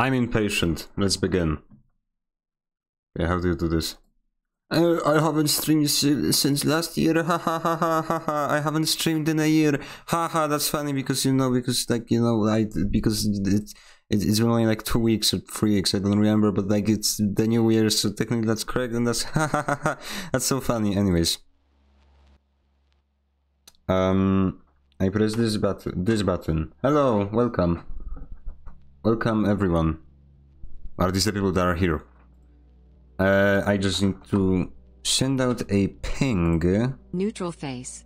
I'm impatient. Let's begin. Yeah, how do you do this? Uh, I haven't streamed since last year. Ha ha ha ha ha ha. I haven't streamed in a year. Ha ha. That's funny because you know because like you know I because it, it it's only like two weeks or three weeks. I don't remember, but like it's the new year, so technically that's correct, and that's ha ha ha ha. That's so funny. Anyways. Um, I press this button. This button. Hello, welcome. Welcome everyone. Are these the people that are here? Uh, I just need to send out a ping. Neutral face.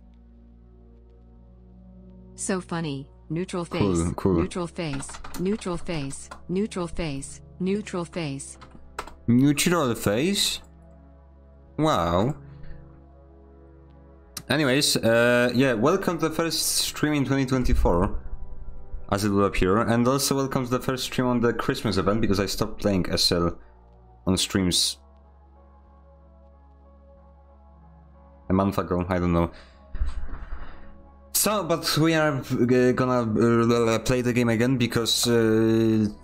So funny. Neutral face. Cool, cool. Neutral face. Neutral face. Neutral face. Neutral face. Neutral face? Wow. Anyways, uh, yeah, welcome to the first stream in 2024, as it will appear, and also welcome to the first stream on the Christmas event, because I stopped playing SL on streams a month ago, I don't know. So, but we are uh, gonna uh, play the game again because uh,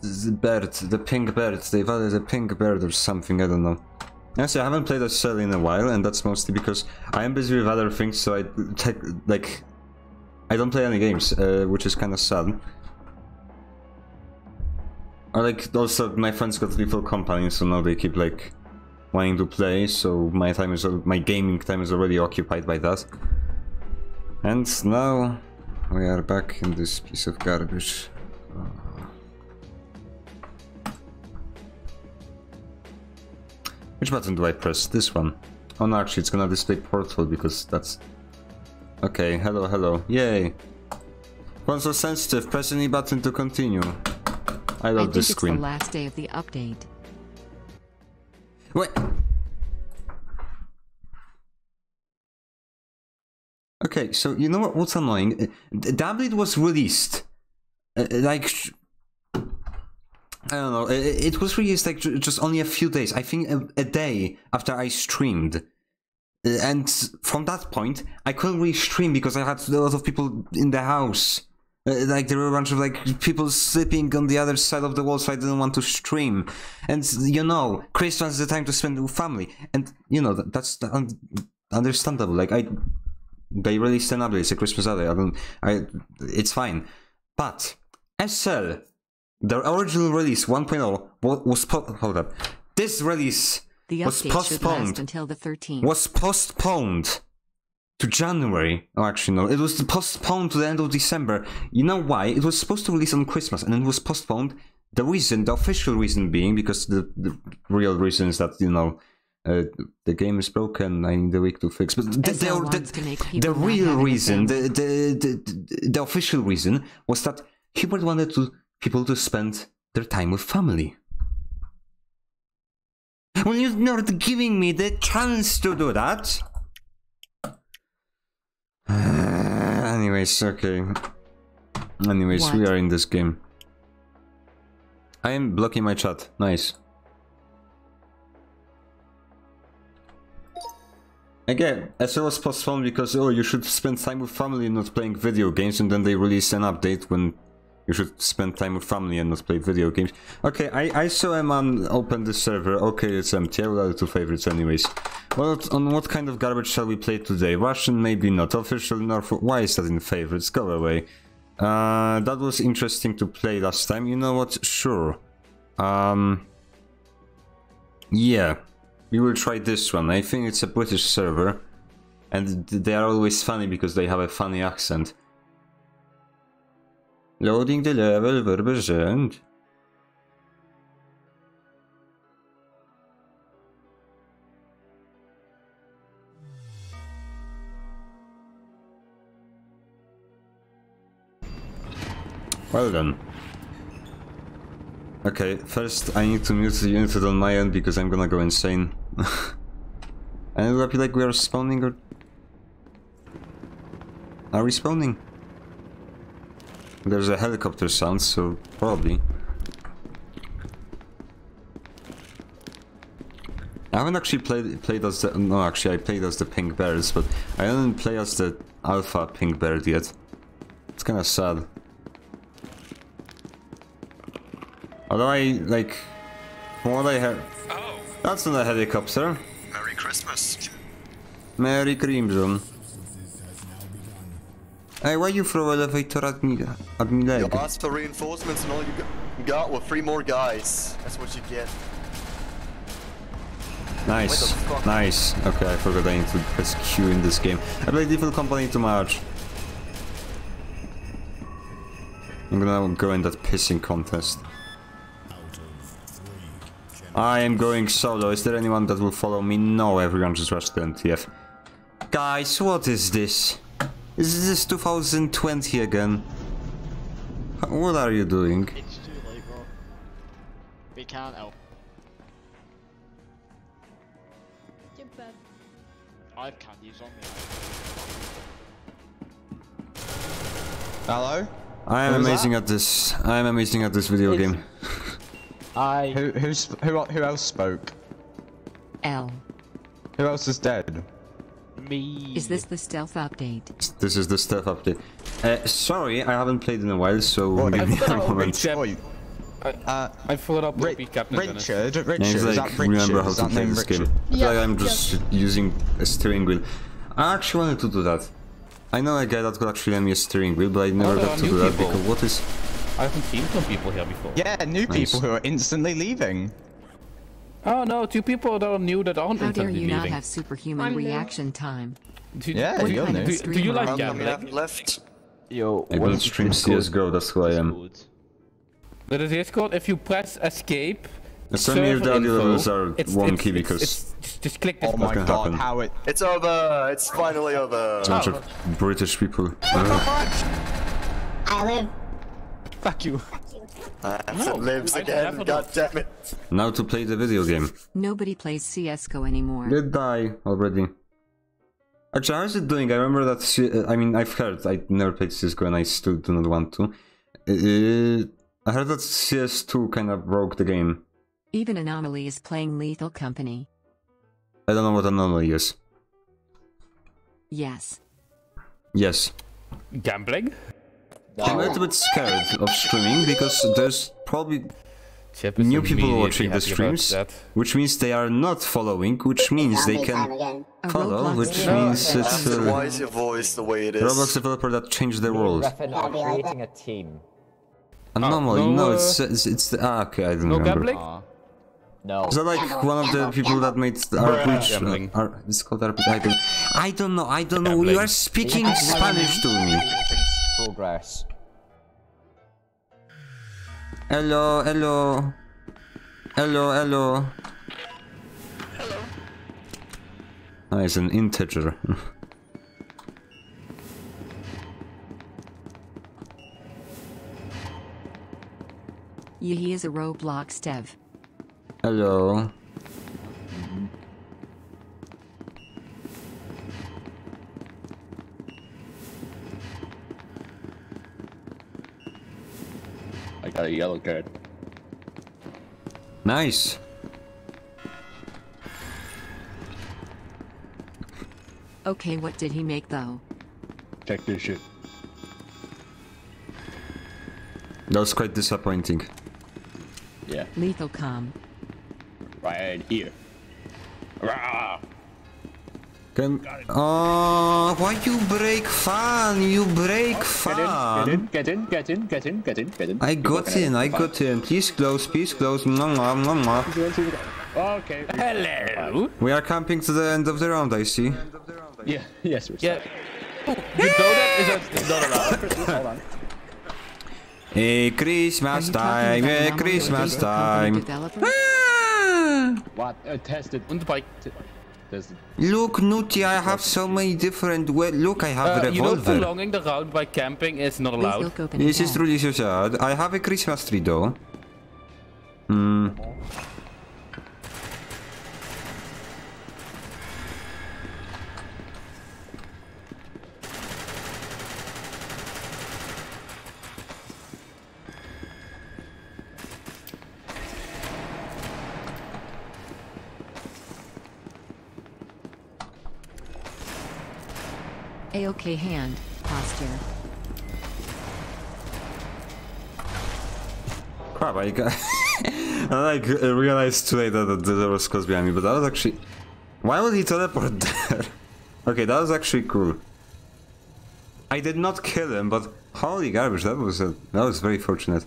the bird, the pink bird, they've added a pink bird or something, I don't know. Honestly, I haven't played SL in a while, and that's mostly because I am busy with other things, so I like, I don't play any games, uh, which is kind of sad. Or like, also, my friends got Lethal Company, so now they keep, like, wanting to play, so my time is, my gaming time is already occupied by that. And now, we are back in this piece of garbage. Which button do I press? This one. Oh no, actually it's gonna display portal because that's... Okay, hello, hello. Yay! Console sensitive, press any button to continue. I I love think this it's screen. the last day of the update. Wait! Okay, so you know what, what's annoying? Uh, the Tablet was released. uh, like... I don't know, it, it was released like just only a few days. I think a, a day after I streamed. Uh, And from that point, I couldn't really stream because I had a lot of people in the house. Uh, like there were a bunch of like people sleeping on the other side of the wall, so I didn't want to stream. And you know, Christmas is the time to spend with family, and you know that, that's un- understandable. Like I, they released an update, it's a Christmas update. I don't, I, it's fine. But SL, their original release 1.0 was po- hold up. This release was postponed until the 13th. was postponed to January. Oh, actually, no. It was postponed to the end of December. You know why? It was supposed to release on Christmas and it was postponed. The reason, the official reason being, because the, the real reason is that, you know, uh, the game is broken. I need a week to fix. But the, the, the, the real reason, the, the, the official reason was that Hubert wanted to people to spend their time with family. Well, you're not giving me the chance to do that. anyways, okay. Anyways, we are in this game. I am blocking my chat. Nice. Again, SL was postponed because oh, you should spend time with family not playing video games, and then they release an update when you should spend time with family and not play video games. Okay, I, I saw a man open the server. Okay, it's empty. I will add two favorites anyways. Well, on what kind of garbage shall we play today? Russian, maybe not. Official North. Why is that in favorites? Go away. Uh, that was interesting to play last time. You know what? Sure. Um. Yeah, we will try this one. I think it's a British server, and they are always funny because they have a funny accent. Loading the level, verbergent. Well done. Okay, first I need to mute the unit on my end because I'm gonna go insane. and it will be like we are spawning or... Are we spawning? There's a helicopter sound, so probably. I haven't actually played played as the no actually I played as the pink bears, but I didn't play as the alpha pink bird yet. It's kinda sad. Although I, like, from what I heard... Oh, That's not a helicopter. Merry Christmas. Merry Crimson. Hey, why you throw elevator at me, at me You leg? asked for reinforcements and all you got, got were three more guys. That's what you get. Nice, What the fuck? nice. Okay, I forgot I need to press Q in this game. I play Evil Company too much. I'm gonna go in that pissing contest. I am going solo. Is there anyone that will follow me? No, everyone just rushed the NTF. Guys, what is this? Is this 2020 again? What are you doing? It's too late, bro. We can't help. I have candies on me. Hello? I am amazing that? at this. I am amazing at this video It's- game. I Who who's who who else spoke? L. Who else is dead? Me. Is this the stealth update? This is the stealth update. Uh, sorry, I haven't played in a while, so What? give me a Oh, moment. Richard. Oi, uh, I thought up Ri- Captain Dennis. Richard, Richard, Names is like that Richard? remember how is to that play name this Richard? game. I feel like I'm just using a steering wheel. I actually wanted to do that. I know a guy that could actually lend me a steering wheel, but I never there got to new do that people. because what is? I haven't seen some people here before. Yeah, new Nice. people who are instantly leaving. Oh no, two people that are new that aren't How dare instantly you not leaving. have superhuman reaction time? Do, Yeah, do, you're do, do, do you like How come you gambling? haven't left? Yo, I what don't stream Discord? CS:GO. That's who I am. Discord? The Discord, if you press escape, Some of server the audio levels are it's- wonky it's- it's- because it's- just, just click this Oh my god, happen. how it... It's over. It's finally over. a bunch of British people. Ugh. I live. Fuck you. Anthem lives I again. never God damn it. now to play the video game. Nobody plays CSGO anymore. Did die already. Actually, how is it doing? I remember that. C- uh, I mean, I've heard. I never played CS:GO, and I still do not want to. Uh, I heard that CS2 kind of broke the game. Even Anomaly is playing Lethal Company. I don't know what anomaly is. Yes. Yes, gambling. I'm a little bit scared of streaming because there's probably Chip new people watching the streams, which means they are not following, which means they can follow, which video means that- it's Anthem, why uh, is your voice the way it is? Roblox developer that changed the world. Refin are That'd be like creating a team. Anomaly? no, No, uh, it's it's, it's the, ah, okay. I don't No remember. gambling? Uh, no. Is that like one of the people that made RPG? Gambling. Uh, it's called RPG. I don't, I don't know. I don't know. You are speaking Spanish to me. Progress. Hello, hello, hello, hello. Hello. Ah, it's an integer. Yeah, he is a Roblox dev. hello. I got a yellow card. Nice. Okay, what did he make though? Check this shit. That was quite disappointing. Yeah, Lethal Com. right here. Rah! Can oh, why you break fun? You break Get in, get in, get in, get in, get in, get in. I got in. I got in. Please close. Please close. Mwah, mwah, mwah, mwah. Okay. Hello. We are camping to the end of the round. I see. Yeah, yes, we're Yeah. Oh, you know that is a, not allowed. Hold on. Hey, Christmas time. Hey, Christmas the Lethal Company time. What? Uh, tested. Und bei Tested. Look, Nuti, I have so many different. We- Look, I have uh, a you know prolonging the round by camping is not Please allowed. look open This is ahead. truly so sad. I have a Christmas tree though. Hmm. A-OK hand. Posture. Crap, I got. I like realized today that, that there was close behind me, but that was actually. Why would he teleport there? okay, that was actually cool. I did not kill him, but holy garbage, that was a, that was very fortunate.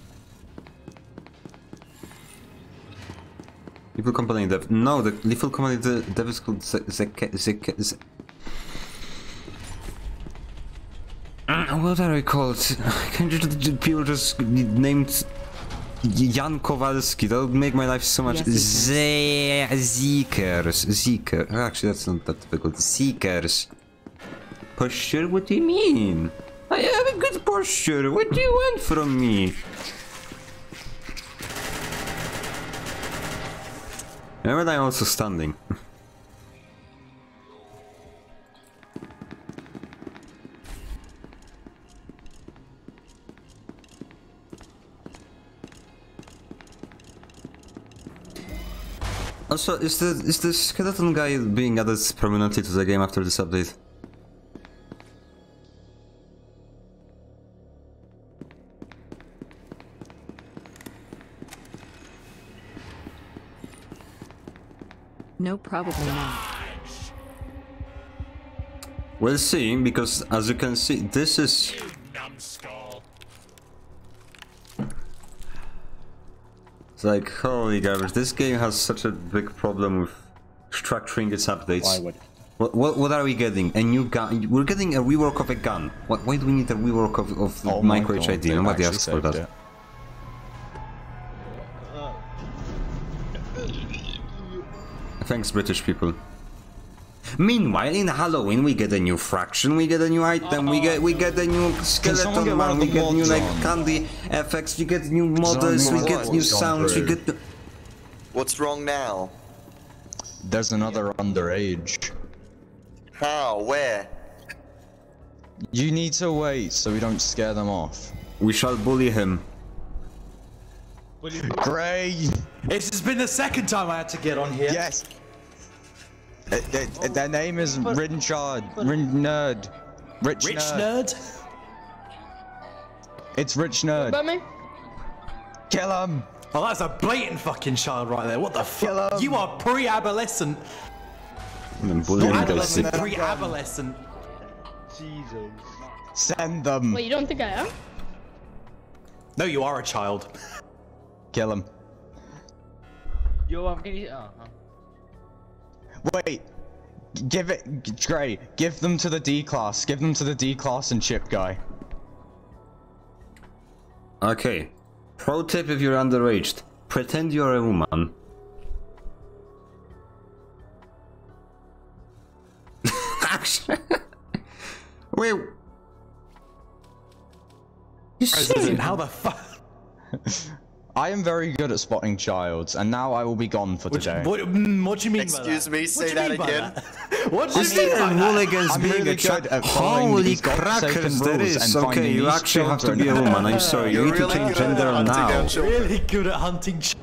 Lethal Company Dev. No, the Lethal Company de Dev is called Zek. Zek. Zek. Zek. Uh, What are they called? Can't you just, people just named Jan Kowalski? That would make my life so much. Yes, Zeekers. Zeekers. Actually, that's not that difficult. Seekers. Posture? What do you mean? I have a good posture. What do you want from me? Remember that I'm also standing. Also, is the is the skeleton guy being added permanently to the game after this update? No, probably not. We'll see, because as you can see, this is... It's like, holy garbage, this game has such a big problem with structuring its updates. Why would? What, what, what are we getting? A new gun? We're getting a rework of a gun. What, why do we need a rework of, of Oh micro God, HID? they've Nobody asked for that. it. Thanks, British people. Meanwhile, in Halloween, we get a new fraction, we get a new item, we get we get a new skeleton man, we get new like candy effects, we get new models, we get new sounds, we through. get. What's wrong now? There's another underage. How? Where? You need to wait so we don't scare them off. We shall bully him. Gray! This has been the second time I had to get on here. Yes! Uh, th- th- their name is Rinchard. Rin Nerd. Rich, Rich nerd. nerd. It's Rich Nerd. About me? Kill him! Oh, that's a blatant fucking child right there. What the Kill fuck? him. You are pre-adolescent. And bully him, guys. Adolescent, pre-adolescent. Jesus. Send them! Wait, you don't think I am? No, you are a child. Kill him. Yo, I'm getting. Oh, oh. Wait! Give it, G- Gray, give them to the D class. Give them to the D class and chip guy. Okay. Pro tip if you're underaged: pretend you're a woman. Actually, wait. You President, how the fuck? I am very good at spotting childs, and now I will be gone for What, today. what, mm, what do you mean Excuse by me, What say that again. that? What do you mean there by a that? rule against I'm being really a child? good at following Holy crackers, there rules is. and Okay, you these actually have to be a woman. I'm sorry. You need to change gender now. down children. Really good at hunting. Ch-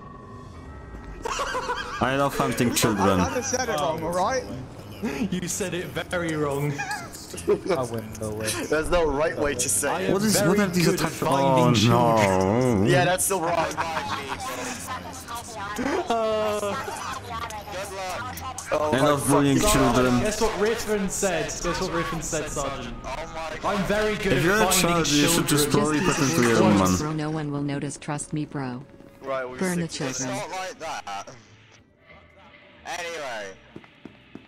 I love hunting children. said it wrong, alright? you said it very wrong. There's no right way to say it. What is what are these good at attacks? Oh children. no! Yeah, that's the wrong way. Oh I my love bullying fucking- children. Guess what Riffin said? Guess what Riffin said, oh Sergeant? I'm very good If at you're a finding child, you should children. just probably Just use pretend to be a woman. bro, no one will notice. Trust me, bro. Right, we Burn the stick to this. children. like that. Anyway,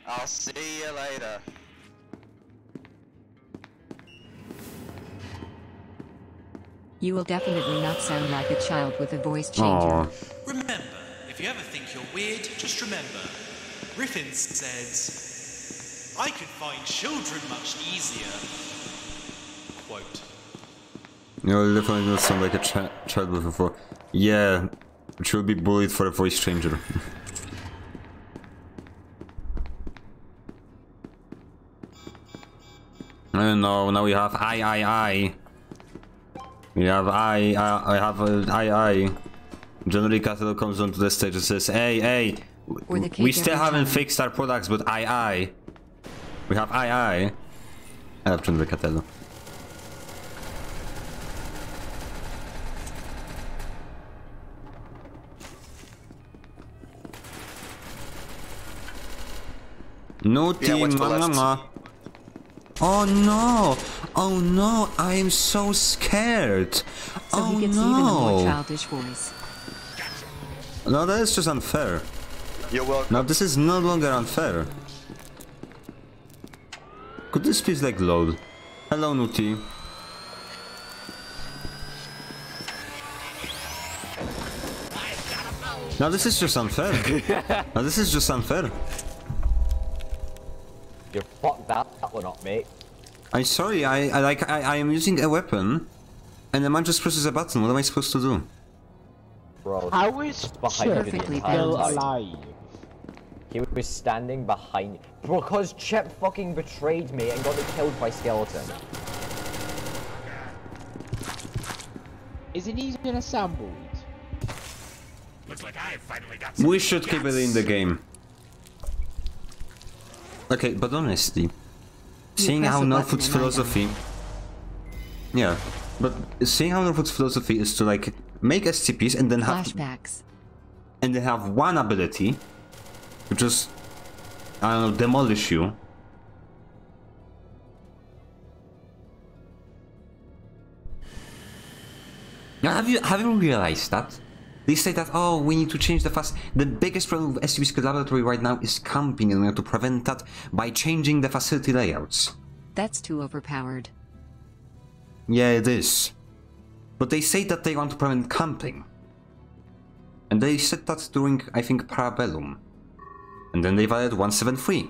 I'll see you later. You will definitely not sound like a child with a voice changer. Aw. Remember, if you ever think you're weird, just remember. Griffin says, I could find children much easier. Quote. You definitely not sound like a chi child with a voice. Yeah, she will be bullied for a voice changer. I don't know. Now we have I I I. You have I, I, I have uh, I, I. Generally, Catalog comes onto the stage and says, "Hey, hey, we still haven't time. fixed our products, but I, I, we have I, I." Ale przędzę Catelo. No team, ma ma ma." Oh no! Oh no! I am so scared! So oh he gets even a more no! childish voice. No, that is just unfair. You're welcome. Now this is no longer unfair. Could this please like load? Hello, Nuti. Now this is just unfair. now this is just unfair. You fucked that that one up, mate. I'm sorry. I, I like I, I am using a weapon, and the man just presses a button. What am I supposed to do? Bro, How is behind you the Perfectly entire still balanced. alive? He was standing behind because Chip fucking betrayed me and got me killed by skeleton. Isn't he been assembled? We should keep it in the game. Okay, but honestly, seeing how a button Northwood's and I die. philosophy, yeah, but seeing how Northwood's philosophy is to like make SCPs and then have Flashbacks. and they have one ability to just I don't know demolish you. Now, have you have you realized that? They say that oh we need to change the fast. The biggest problem with SCP Laboratory right now is camping, and we have to prevent that by changing the facility layouts. That's too overpowered. Yeah, it is. But they say that they want to prevent camping. And they said that during, I think, Parabellum. And then they've added 173,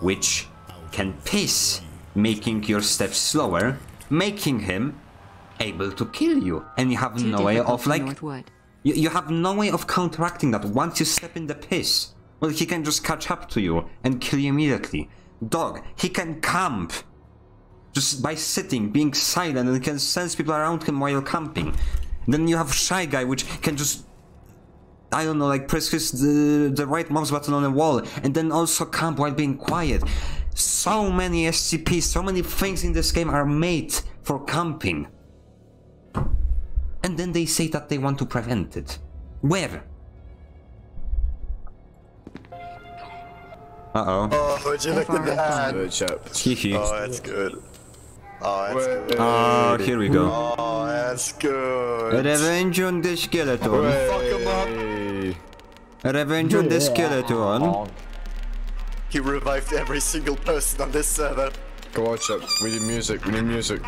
which can piss, making your steps slower, making him able to kill you. And you have Too no way of, like, Northwood. You, you have no way of counteracting that once you step in the piss. Well, he can just catch up to you and kill you immediately. Dog, he can camp. Just by sitting, being silent, and can sense people around him while camping. Then you have Shy Guy, which can just... I don't know, like press his, the, the right mouse button on the wall, and then also camp while being quiet. So many SCPs, so many things in this game are made for camping. And then they say that they want to prevent it. Where? Uh-oh. Oh, would you look at that? Good chap. Oh, that's good. Oh, that's good. Oh, here we go. Oh, that's good. Revenge on the skeleton. Fuck him up. Revenge on the skeleton. He revived every single person on this server. Come on, chap. We need music. We need music.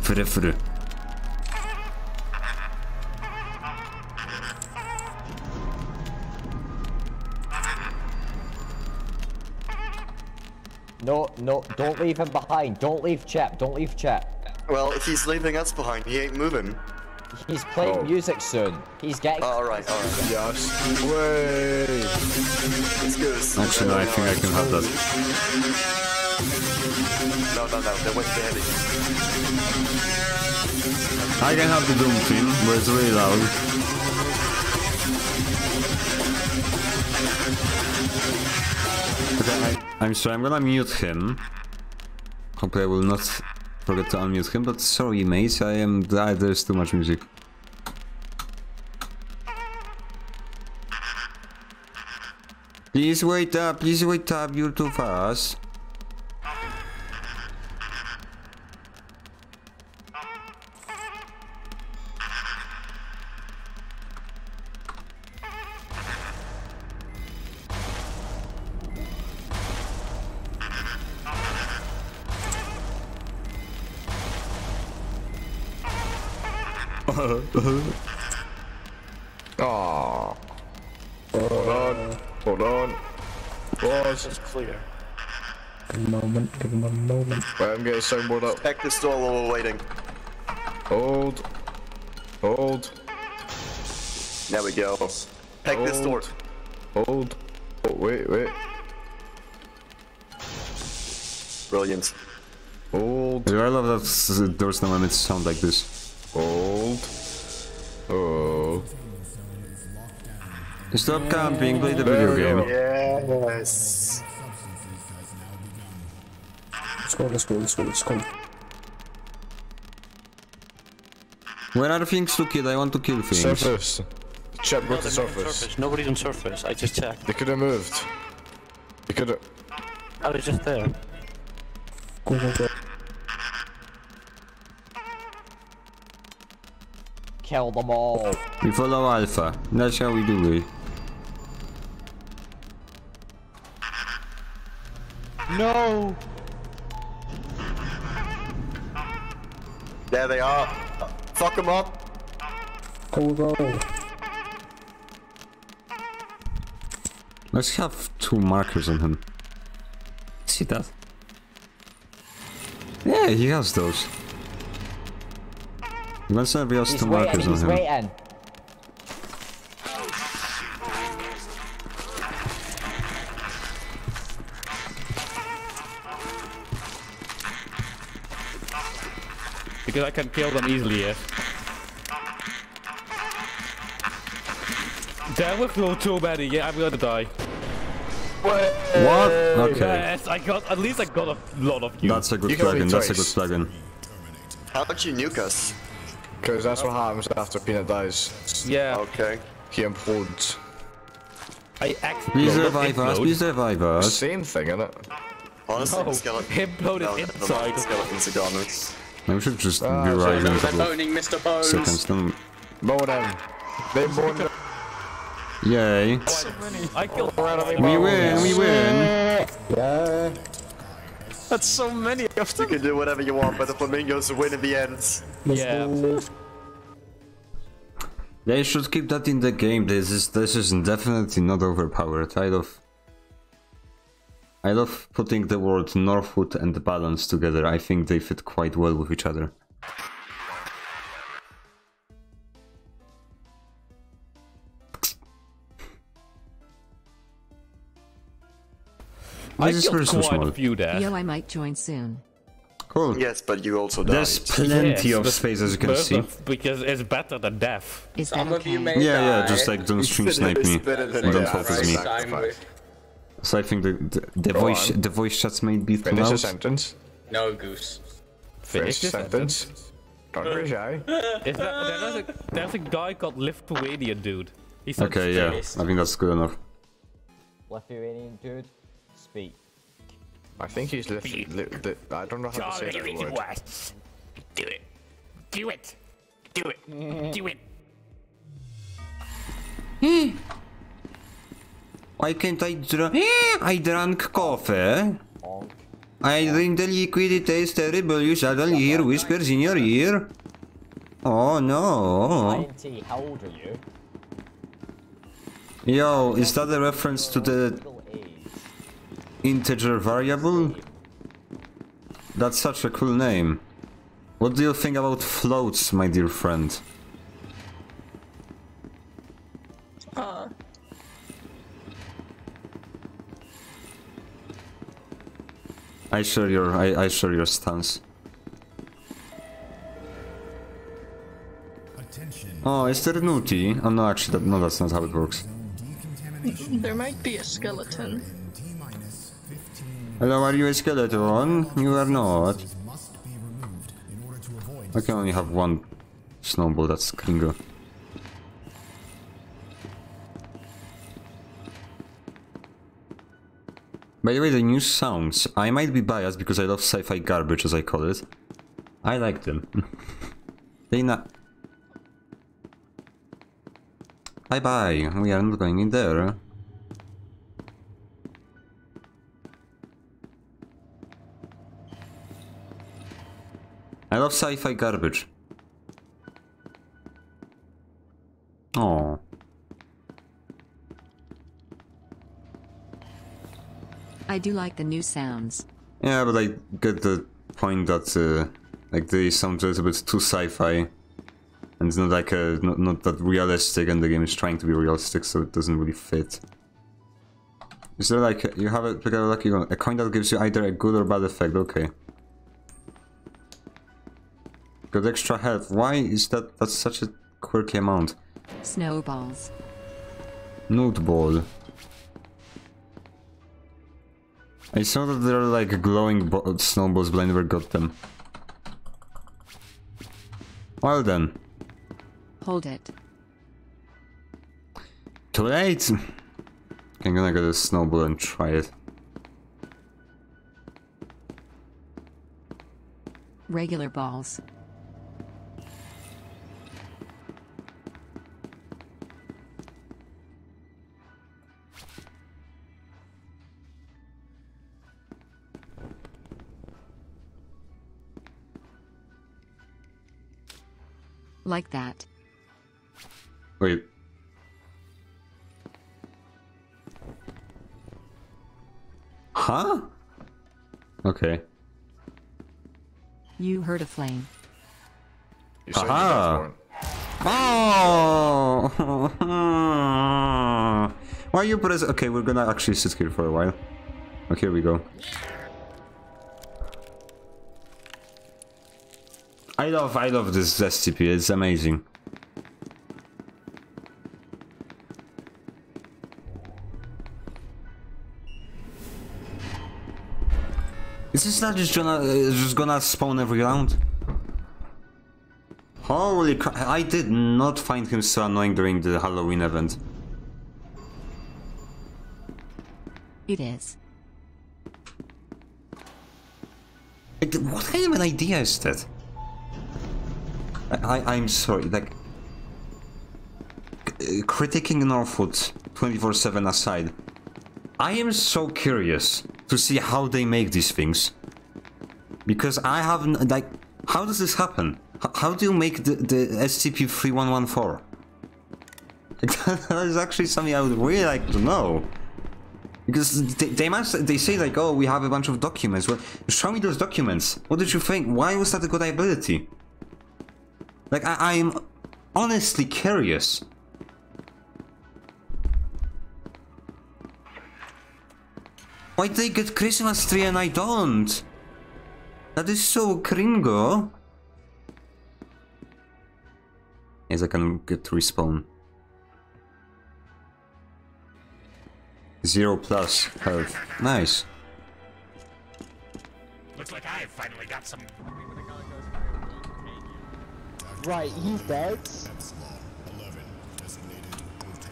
Fru fru. No, no, don't leave him behind. Don't leave Chip. Don't leave Chip. Well, if he's leaving us behind. He ain't moving. He's playing Oh. music soon. He's getting. Alright, alright. Yes. Way. It's good. Actually, no, I think I can have that. No, no, no. They're way too heavy. I can have the Doom theme, but it's really loud. I'm sorry, I'm gonna mute him. Hopefully I will not forget to unmute him, but sorry mates, I am... Ah, there's too much music. Please wait up, please wait up, you're too fast. Oh. Hold on. Hold on. Pause. It's clear. Give him a moment, give him a moment. Wait, I'm getting soundboard up. Check this door while we're waiting. Hold. Hold. There we go. Peck this door. Hold. Oh, wait, wait. Brilliant. Hold. I love that s- doors now and sound like this. Hold. Oh. Stop camping, play the video game. Yes. Let's go, let's go, let's go, let's go. Where are things to kill? I want to kill things. Surface. Chip, go to surface. Nobody's on surface. I just checked. They could have moved. They could have. Oh, I was just there. Go, go, go. Kill them all. We follow Alpha. That's how we do it. No! There they are. Fuck them up. Go, go. Let's have two markers on him. See that? Yeah, he has those. Let's have else He's two waiting, markers on him. waiting. Because I can kill them easily, yes. There were so too many, yeah, I'm gonna die. What? Okay. Yes, I got, at least I got a lot of you. That's a good You can plugin, that's a good twice. plugin. How about you nuke us? Because that's what happens after Peanut dies. Yeah, Okay. He implodes. I exploded. Please revive us, implode. please revive us. Same thing, innit? Honestly, No, skeleton. imploded No, never mind, inside. Skeletons are gone. I should just Ah, be so right in a they're couple Boning Mr. Bones. seconds. Then, Mow them. They mow them. yay. I killed We win, we win. Yeah. That's so many of them. You can do whatever you want, but the flamingos win in the end. Let's Yeah. go. They should keep that in the game. This is this is definitely not overpowered. I love I love putting the word Northwood and balance together. I think they fit quite well with each other. I This is killed quite small. a few there. Yo, I might join soon. Cool. Yes, but you also died. There's plenty Yes, of space as you can but- see. Because it's better than death. Is Some that of you okay? may Yeah, yeah, just like don't stream snipe me. It's better than Don't death, focus right? me. Sign with So I think the the, the voice on. the voice chats might be too Finish a sentence. no goose. Finish the this sentence. Don't be shy. Is that, there's, a, there's a guy called Lithuanian dude. He said Okay, yeah, I think that's good enough. Lithuanian dude, speak. I think he's lit. lit, lit I don't know how to say that word. Do it. Do it. Do it. Do it. Why can't I drink? Hmm. I drank coffee. I drink the liquid, it tastes terrible. You suddenly hear whispers in your ear. Oh no. INT, how old are you? Yo, is that a reference to the Legal age. Integer variable? That's such a cool name. What do you think about floats, my dear friend? Uh, I share your I, I share your stance. Oh, is there nudity? Oh no, actually, that, no, that's not how it works. there might be a skeleton. Hello, are you a skeleton? You are not. I can only have one snowball, that's Kringo. By the way, the new sounds. I might be biased because I love sci-fi garbage, as I call it. I like them. they not. Bye bye. We are not going in there. I love sci-fi garbage. Oh. I do like the new sounds. Yeah, but I get the point that uh, like they sound a little bit too sci-fi, and it's not like a not, not that realistic, and the game is trying to be realistic, so it doesn't really fit. Is there like you have a pick a a coin that gives you either a good or bad effect? Okay. Got extra health. Why is that that's such a quirky amount? Snowballs. Nude ball. I saw that they're like glowing snowballs, but I never got them. Well then. Hold it. Too late! I'm gonna get a snowball and try it. Regular balls. Like that. Wait. Huh? Okay. You heard a flame. You Aha. Oh! Why you press? Okay, we're gonna actually sit here for a while. Okay, here we go. I love, I love this SCP. It's amazing. Is this not just gonna, uh, just gonna spawn every round? Holy crap, I did not find him so annoying during the Halloween event. It is. What kind of an idea is that? I, I'm sorry, like uh, critiquing Northwood 24/7 aside, I am so curious to see how they make these things because I haven't like how does this happen? H- how do you make the, the SCP 3114? Like, that is actually something I would really like to know. Because they, they must, they say like, oh, we have a bunch of documents. Well, show me those documents. What did you think? Why was that a good ability? Like, I, I'm honestly curious. Why they get Christmas tree and I don't? That is so gringo. Yes, I can get respawn. Zero plus health. Nice. Looks like I finally got some. Right, he's dead.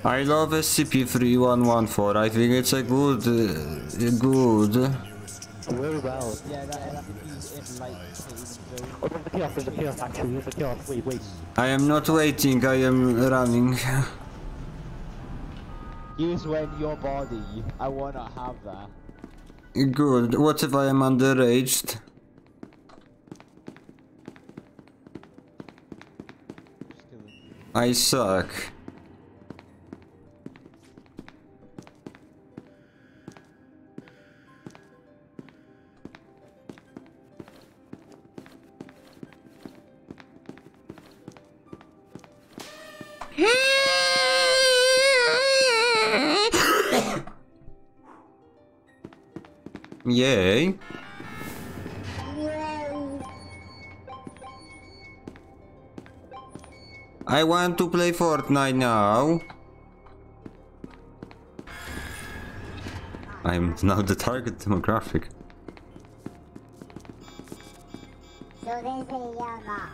I love SCP-3114. I think it's a good... Uh, good... Very well. Yeah, that, that he's in like Oh, there's a kiosk, there's a kiosk actually, there's a kiosk. Wait, wait. I am not waiting, I am running. Use when your body. I wanna have that. Good. What if I am underaged? I suck. Yay. I want to play Fortnite now. I'm now the target demographic. So they say, yeah, mom.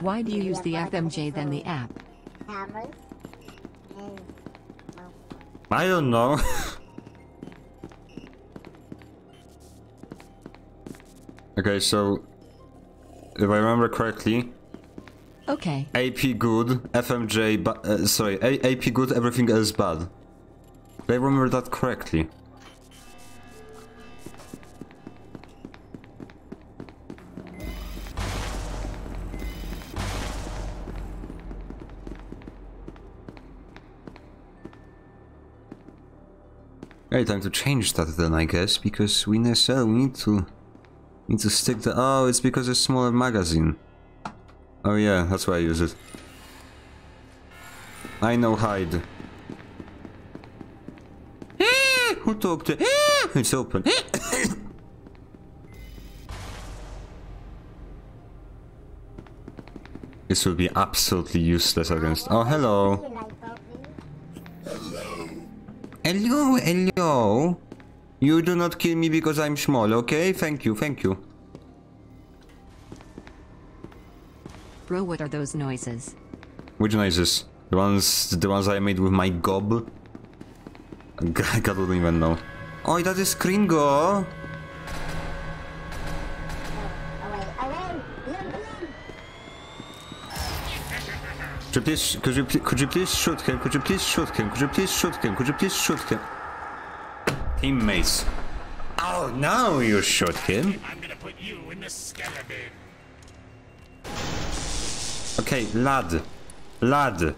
Why do you use the FMJ than the app? I don't know. okay, so if I remember correctly, Okay. AP good, FMJ, ba- uh, sorry, A- AP good, everything else bad. They remember that correctly? Okay, time to change that then, I guess, because we need to need to stick the. Oh, it's because it's smaller magazine. Oh yeah, that's why I use it. I know hide. Eh, Who talked? to- Eh, It's open. This will be absolutely useless against. Oh, hello. Hello, hello. You do not kill me because I'm small, okay? Thank you, thank you. Bro, what are those noises? Which noises? The ones, the ones I made with my gob? God, God don't even know. Oh, that is Kringo! Could you please, could you, could you please shoot him? Could you please shoot him? Could you please shoot him? Could you please shoot him? Teammates. Oh, now you shoot him. I'm gonna put you in the skeleton. Okay, lad. Lad.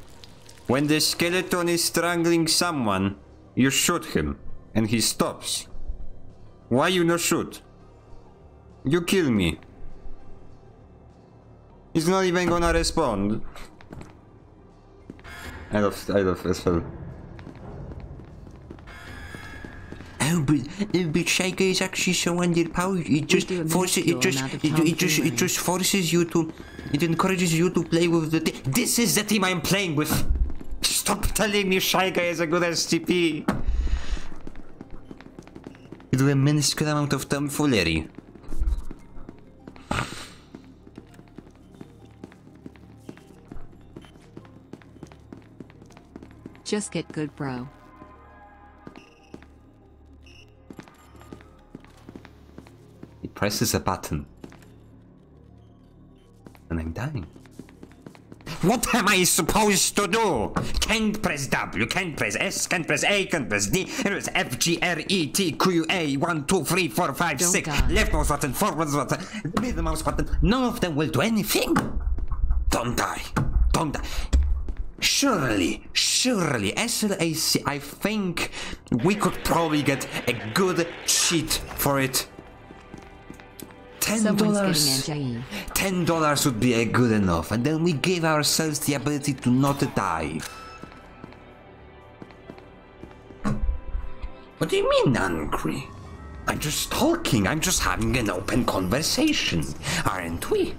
When the skeleton is strangling someone, you shoot him. And he stops. Why you no shoot? You kill me. He's not even gonna respond. I love, I love as well. Oh, but, uh, but Shaker is actually so underpowered. It just forces, it just, it, it just, it just forces you to, it encourages you to play with the. T- this is the team I'm playing with. Stop telling me Shaker is a good STP. You do a minuscule amount of tomfoolery. Just get good, bro. He presses a button. And I'm dying. What am I supposed to do? Can't press W, can't press S, can't press A, can't press D, press F, G, R, E, T, Q, A, 1, 2, 3, 4, 5, Don't 6. die. Left mouse button, forward mouse button, middle mouse button. None of them will do anything. Don't die. Don't die. Surely, surely, SLAC, I think we could probably get a good cheat for it. Ten dollars. Ten dollars would be a good enough, and then we give ourselves the ability to not die. What do you mean angry? I'm just talking. I'm just having an open conversation, aren't we?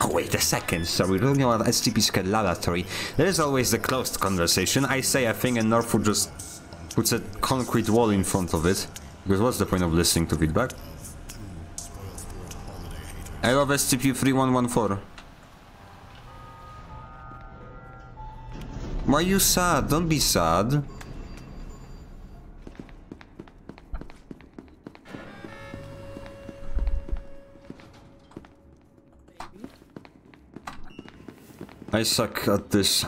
Oh wait a second. So we're talking about SCP laboratory. There's always the closed conversation. I say a thing, and Northwood just puts a concrete wall in front of it. Because what's the point of listening to feedback? I love SCP-3114. Why you sad? Don't be sad. I suck at this.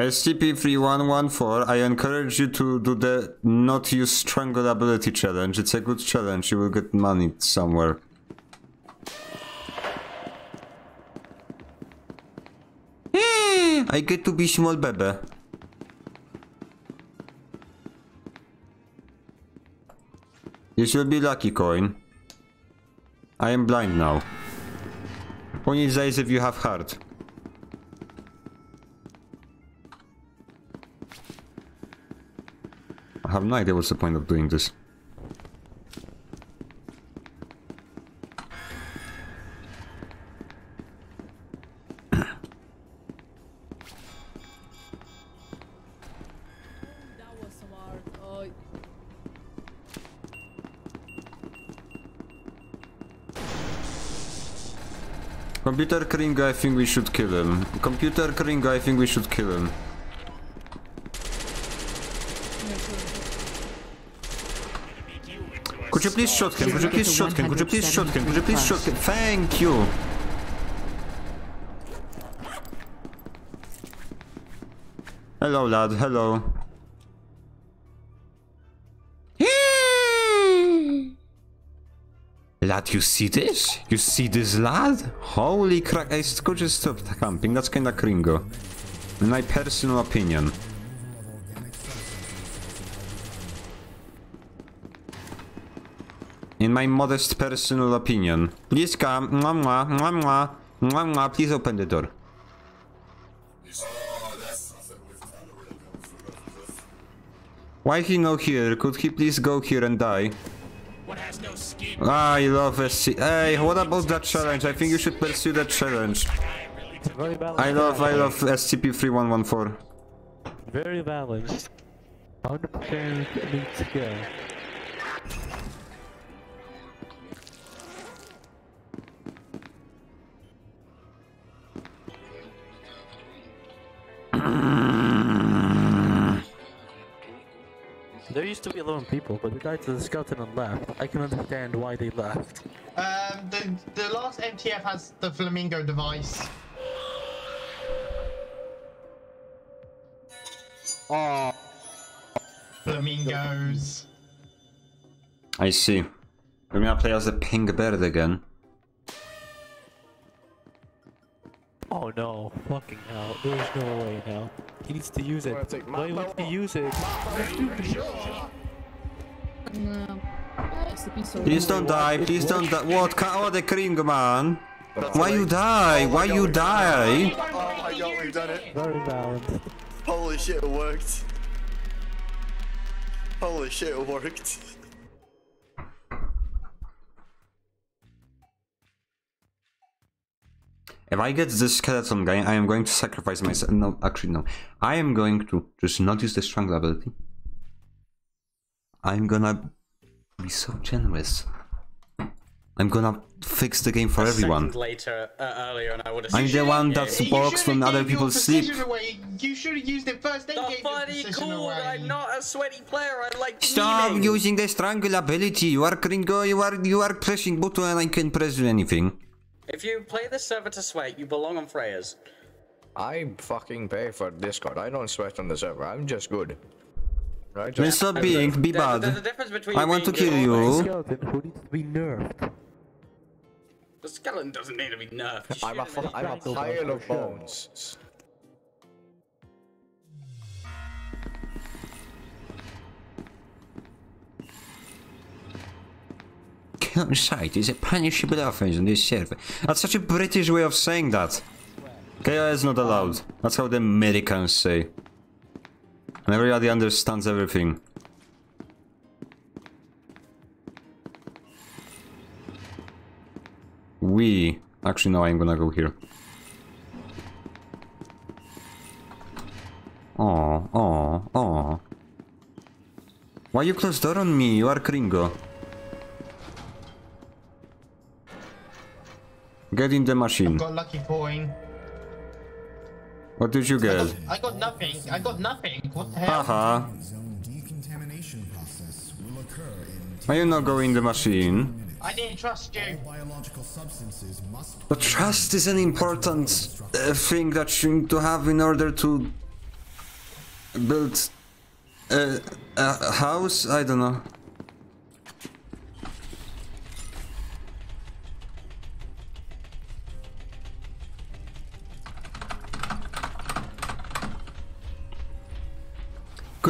SCP-3114, I encourage you to do the not use strangle ability challenge. It's a good challenge, you will get money somewhere. Eh, I get to be small baby. You should be lucky coin. I am blind now. Only days if you have heart. I have no idea what's the point of doing this. Computer Kringo, I think we should kill him. Computer Kringo, I think we should kill him. Could you please shoot him? Could you please shoot him? Could you please shoot him? Could you please shoot him? Thank you. Hello, lad. Hello. Lad, you see this? You see this, lad? Holy crap! I could just stop camping. That's kinda cringo. In my personal opinion. My modest personal opinion. Please come. Mwah, mwah, mwah, mwah. Mwah, mwah. Please open the door. Why he no here? Could he please go here and die? I love SC. Hey, what about that challenge? I think you should pursue that challenge. I love, I love SCP-3114. Very balanced. 100% needs to used to be alone people, but they died to the skeleton and left. I can understand why they left. Um, the the last MTF has the flamingo device. Oh. Flamingos. I see. We're gonna play as the pink bird again. Oh no, fucking hell. There's no way now. He needs to use it. Why would he use it? No. It's the piece of Please don't die, please don't die. What? Ka oh, the Kringo man. Why you die? Why you die? Oh my god, we've done it. Very balanced. Holy shit, it worked. Holy shit, it worked. If I get this skeleton guy, I am going to sacrifice myself. No, actually, no. I am going to just not use the strength ability. I'm gonna be so generous. I'm gonna fix the game for A everyone. later, uh, earlier, and I would have. I'm the one that You sparks should've when other gave your people sleep. away. You should have used it first. Then The gave your funny cool. away. I'm not a sweaty player. I like Stop memeing. using the strangle ability. You are Kringo. You are you are pressing button and I can press anything. If you play the server to sweat, you belong on Freya's. I fucking pay for Discord. I don't sweat on the server. I'm just good. Right? Then stop being, be bad. There's a difference between I want to kill good and you. Skeleton who needs to be nerfed. The skeleton doesn't need to be nerfed. I'm a, Shoot him in I'm a pile of bones. Shite is a punishable offense on this server. That's such a British way of saying that. KOS not allowed. That's how the Americans say. And everybody understands everything. We. Actually, no, I'm gonna go here. Oh, oh, oh. Why you close door on me? You are Kringo. Get in the machine. Got lucky coin. What did you get? I got nothing. I got nothing. What the hell? Haha. Decontamination process will occur in Why you not going in the machine? I didn't trust you. biological substances must But trust is an important uh, thing that you need to have in order to build a, a house. I don't know.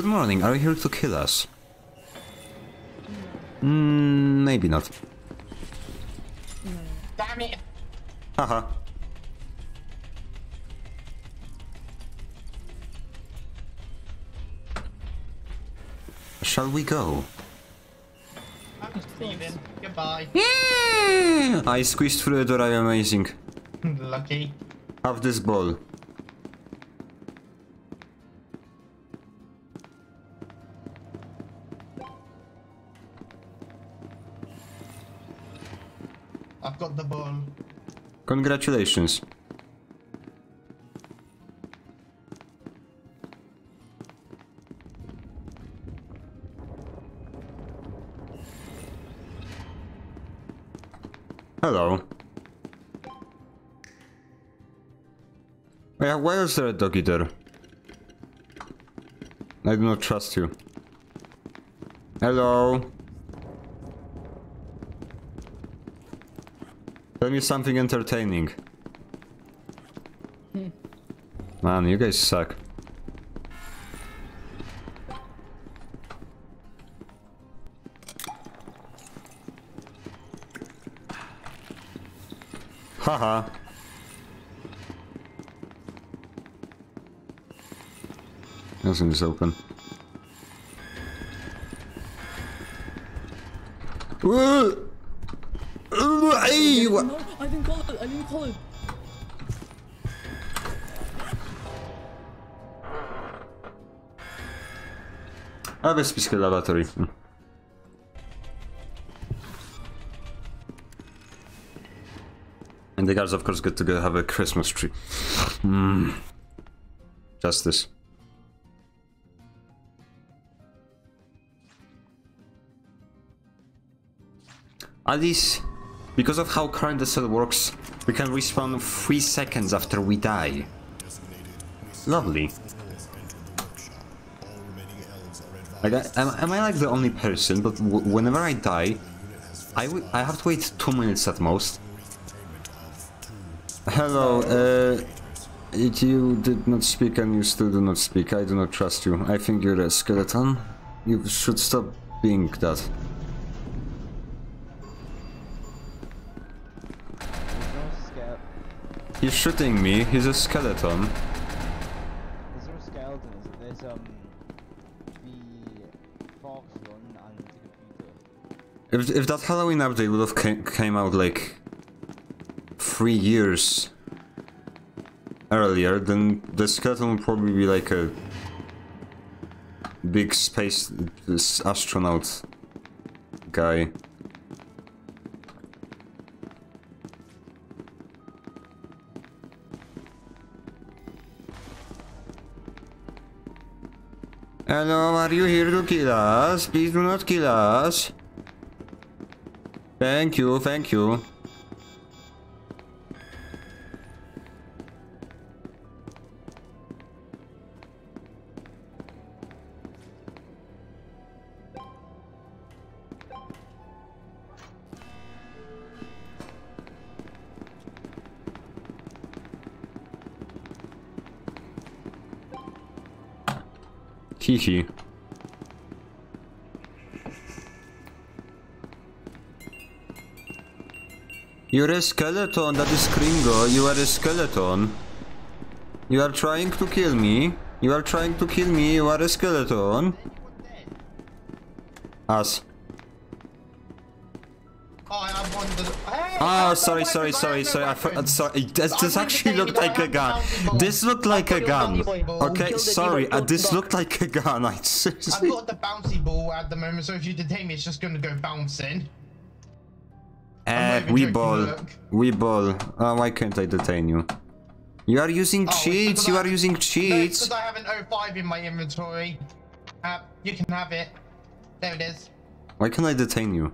Good morning. Are you here to kill us? Mm, maybe not. Damn it. Haha. Shall we go? I'm just leaving. Goodbye. I squeezed through the door, I am amazing. Lucky. Have this ball. Congratulations. Hello. Yeah, why is there a doggy there? I do not trust you. Hello. Tell me something entertaining. Man, you guys suck. Haha. Nothing is open. Whoa! didn't call it. I didn't call it. A wyspis laboratory. Hmm. And the guys of course get to go have a Christmas tree. Mm. Justice. Alice because of how current the cell works, we can respawn 3 seconds after we die. Lovely. Like, I, am, am I like the only person, but w whenever I die, I, I have to wait 2 minutes at most. Hello, uh... You did not speak and you still do not speak. I do not trust you. I think you're a skeleton. You should stop being that. He's shooting me. He's a skeleton. There's no skeleton, is it? There's um the fox run and the computer. If, if that Halloween update would have ca came out like three years earlier, then the skeleton would probably be like a big space astronaut guy. Are you here to kill us? Please do not kill us. Thank you, thank you. Hihi. You're a skeleton, that is Kringo, you are a skeleton. You are trying to kill me. You are trying to kill me, you are a skeleton. Us. Oh, Ah, sorry, sorry, sorry, sorry. I thought, sorry. This, this actually looked like a gun. This looked like a gun. Okay, sorry. Uh, this looked like a gun. I I've got the bouncy ball at the moment, so if you detain me, it's just gonna go bouncing. Even we ball. We ball. Uh, why can't I detain you? You are using Oh, cheats. You I- are using cheats. because I have an 05 in my inventory. Uh, you can have it. There it is. Why can't I detain you?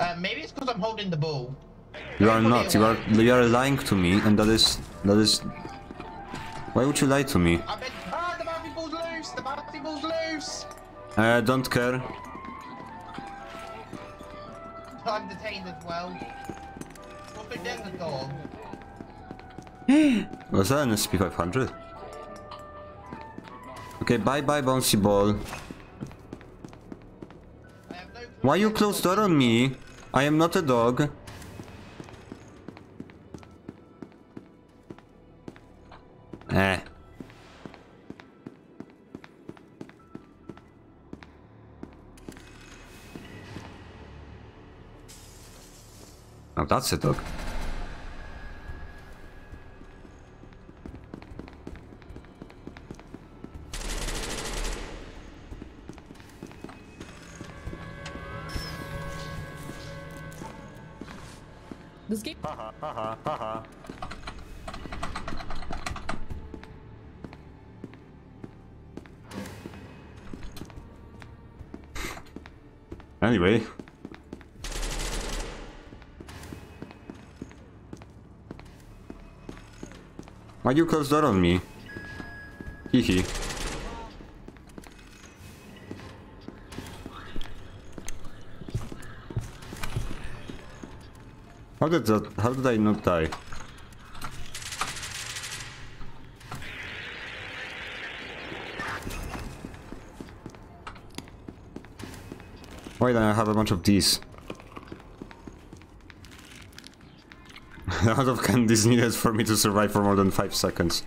Uh, maybe it's because I'm holding the ball. You are not. You are. You are lying to me, and that is. That is. Why would you lie to me? I bet. Ah, the bouncy ball's loose. The bouncy ball's loose. Uh, don't care. I'm detained as well. But there's a dog. Was that an SP500? Okay, bye bye bouncy ball. Why you close door on me? I am not a dog. Eh. Oh, that's a dog. This game. Haha, haha, haha. Anyway. Why you close door on me? Hehe. How did that, how did I not die? Why then I have a bunch of these? a lot of candies needed for me to survive for more than 5 seconds.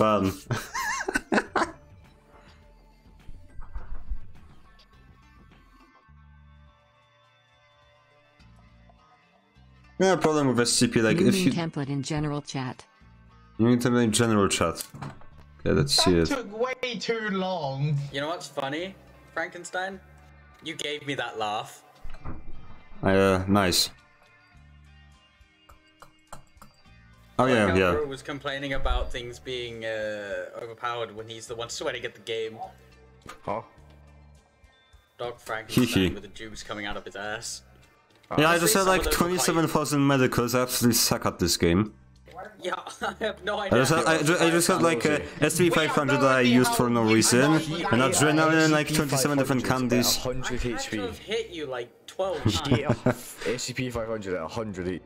fun. yeah, problem with SCP, like you if you template in general chat. You need template in general chat. Yeah, let's that see it. took way too long. You know what's funny, Frankenstein? You gave me that laugh. Uh, nice. Oh Like yeah, how yeah. Bro was complaining about things being uh, overpowered when he's the one sweating at the game. Huh? Dock Frankenstein Hee-hee. with the juice coming out of his ass. Yeah, I just had like of those look 27,000 medicals. I absolutely suck at this game. Yeah, I have no I idea. just had, I, ju- I just had like uh, SP500 that I used for no reason, and adrenaline, like 27 different candies. 100 I HP. have hit you like 12 Yeah, times. SCP 500 at 100 each.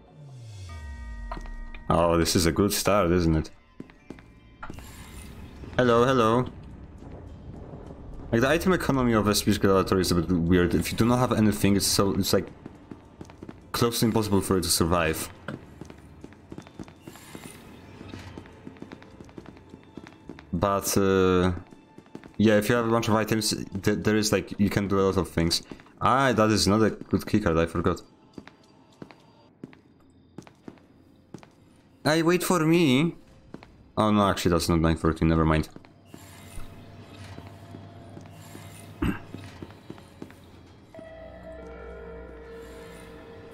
Oh, this is a good start, isn't it? Hello, hello. Like the item economy of SP Skeletor is a bit weird. If you do not have anything, it's so it's like close to impossible for it to survive. But uh, yeah, if you have a bunch of items, th there is like you can do a lot of things. Ah, that is not a good keycard. I forgot. I wait for me. Oh no, actually that's not 914, never mind.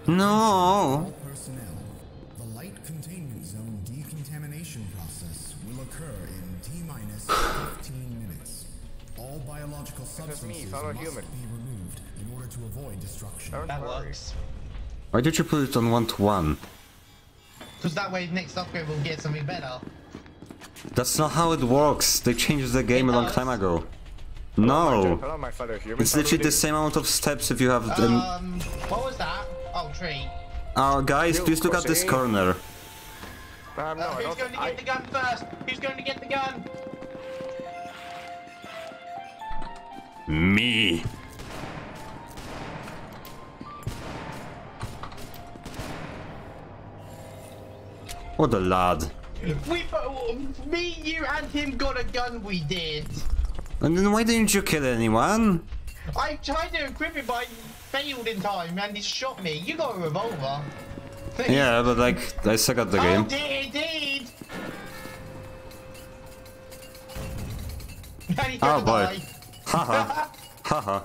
no! All personnel. The light containment zone decontamination process will occur in T minus 15 minutes. All biological substances fellow must be removed in order to avoid destruction. That works. Why did you put it on one to one? Because that way next upgrade will get something better. That's not how it works. They changed the game a long time ago. No! Hello, my fellow human. It's literally the same amount of steps if you have them. Um, what was that? Oh, tree. Oh, guys, please look at this corner. Um, no, Uh, I who's don't. going to get I, the gun first? Who's going to get the gun? Me. What a lad. We, me, you, and him got a gun. We did. And then why didn't you kill anyone? I tried to equip it, but I failed in time, and he shot me. You got a revolver. Yeah, but like, I suck at the Oh, game. did, did. Oh boy. Haha. Haha.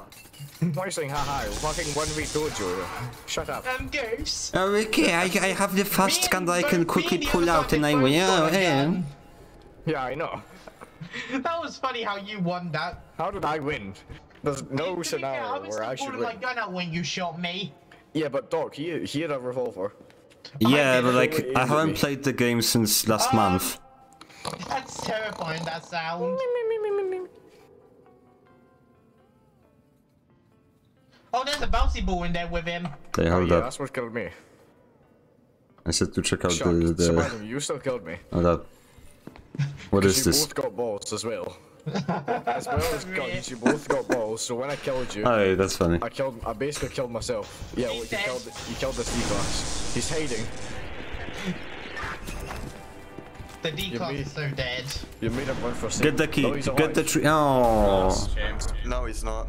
Why are you saying haha? Fucking one week dojo. Shut up. Um, Goose. Oh, okay, I, I have the fast gun that I can quickly pull out and I win. will. got Oh, a yeah. Yeah, I know. That was funny how you won that. How did I win? There's no scenario be fair, I scenario was where I still should pulling my gun out when you shot me. Yeah, but Doc, he he had a revolver. Yeah, but like, I haven't played the game since last Um, month. That's terrifying, that sound. Oh, there's a bouncy ball in there with him. They Oh, hold yeah, up. that's what killed me. I said to check out Shock. the. the Surprisingly, you still killed me. oh, that. What is is you this? both got balls as well. as well as guns, you both got balls. So when I killed you, Oh, yeah, that's funny. I killed. I basically killed myself. Yeah, well, you killed. You killed this D-class. He's hiding. The D-class is so dead. You made him run for. Get the key. No, he's Get the tree. Oh. No, he's not.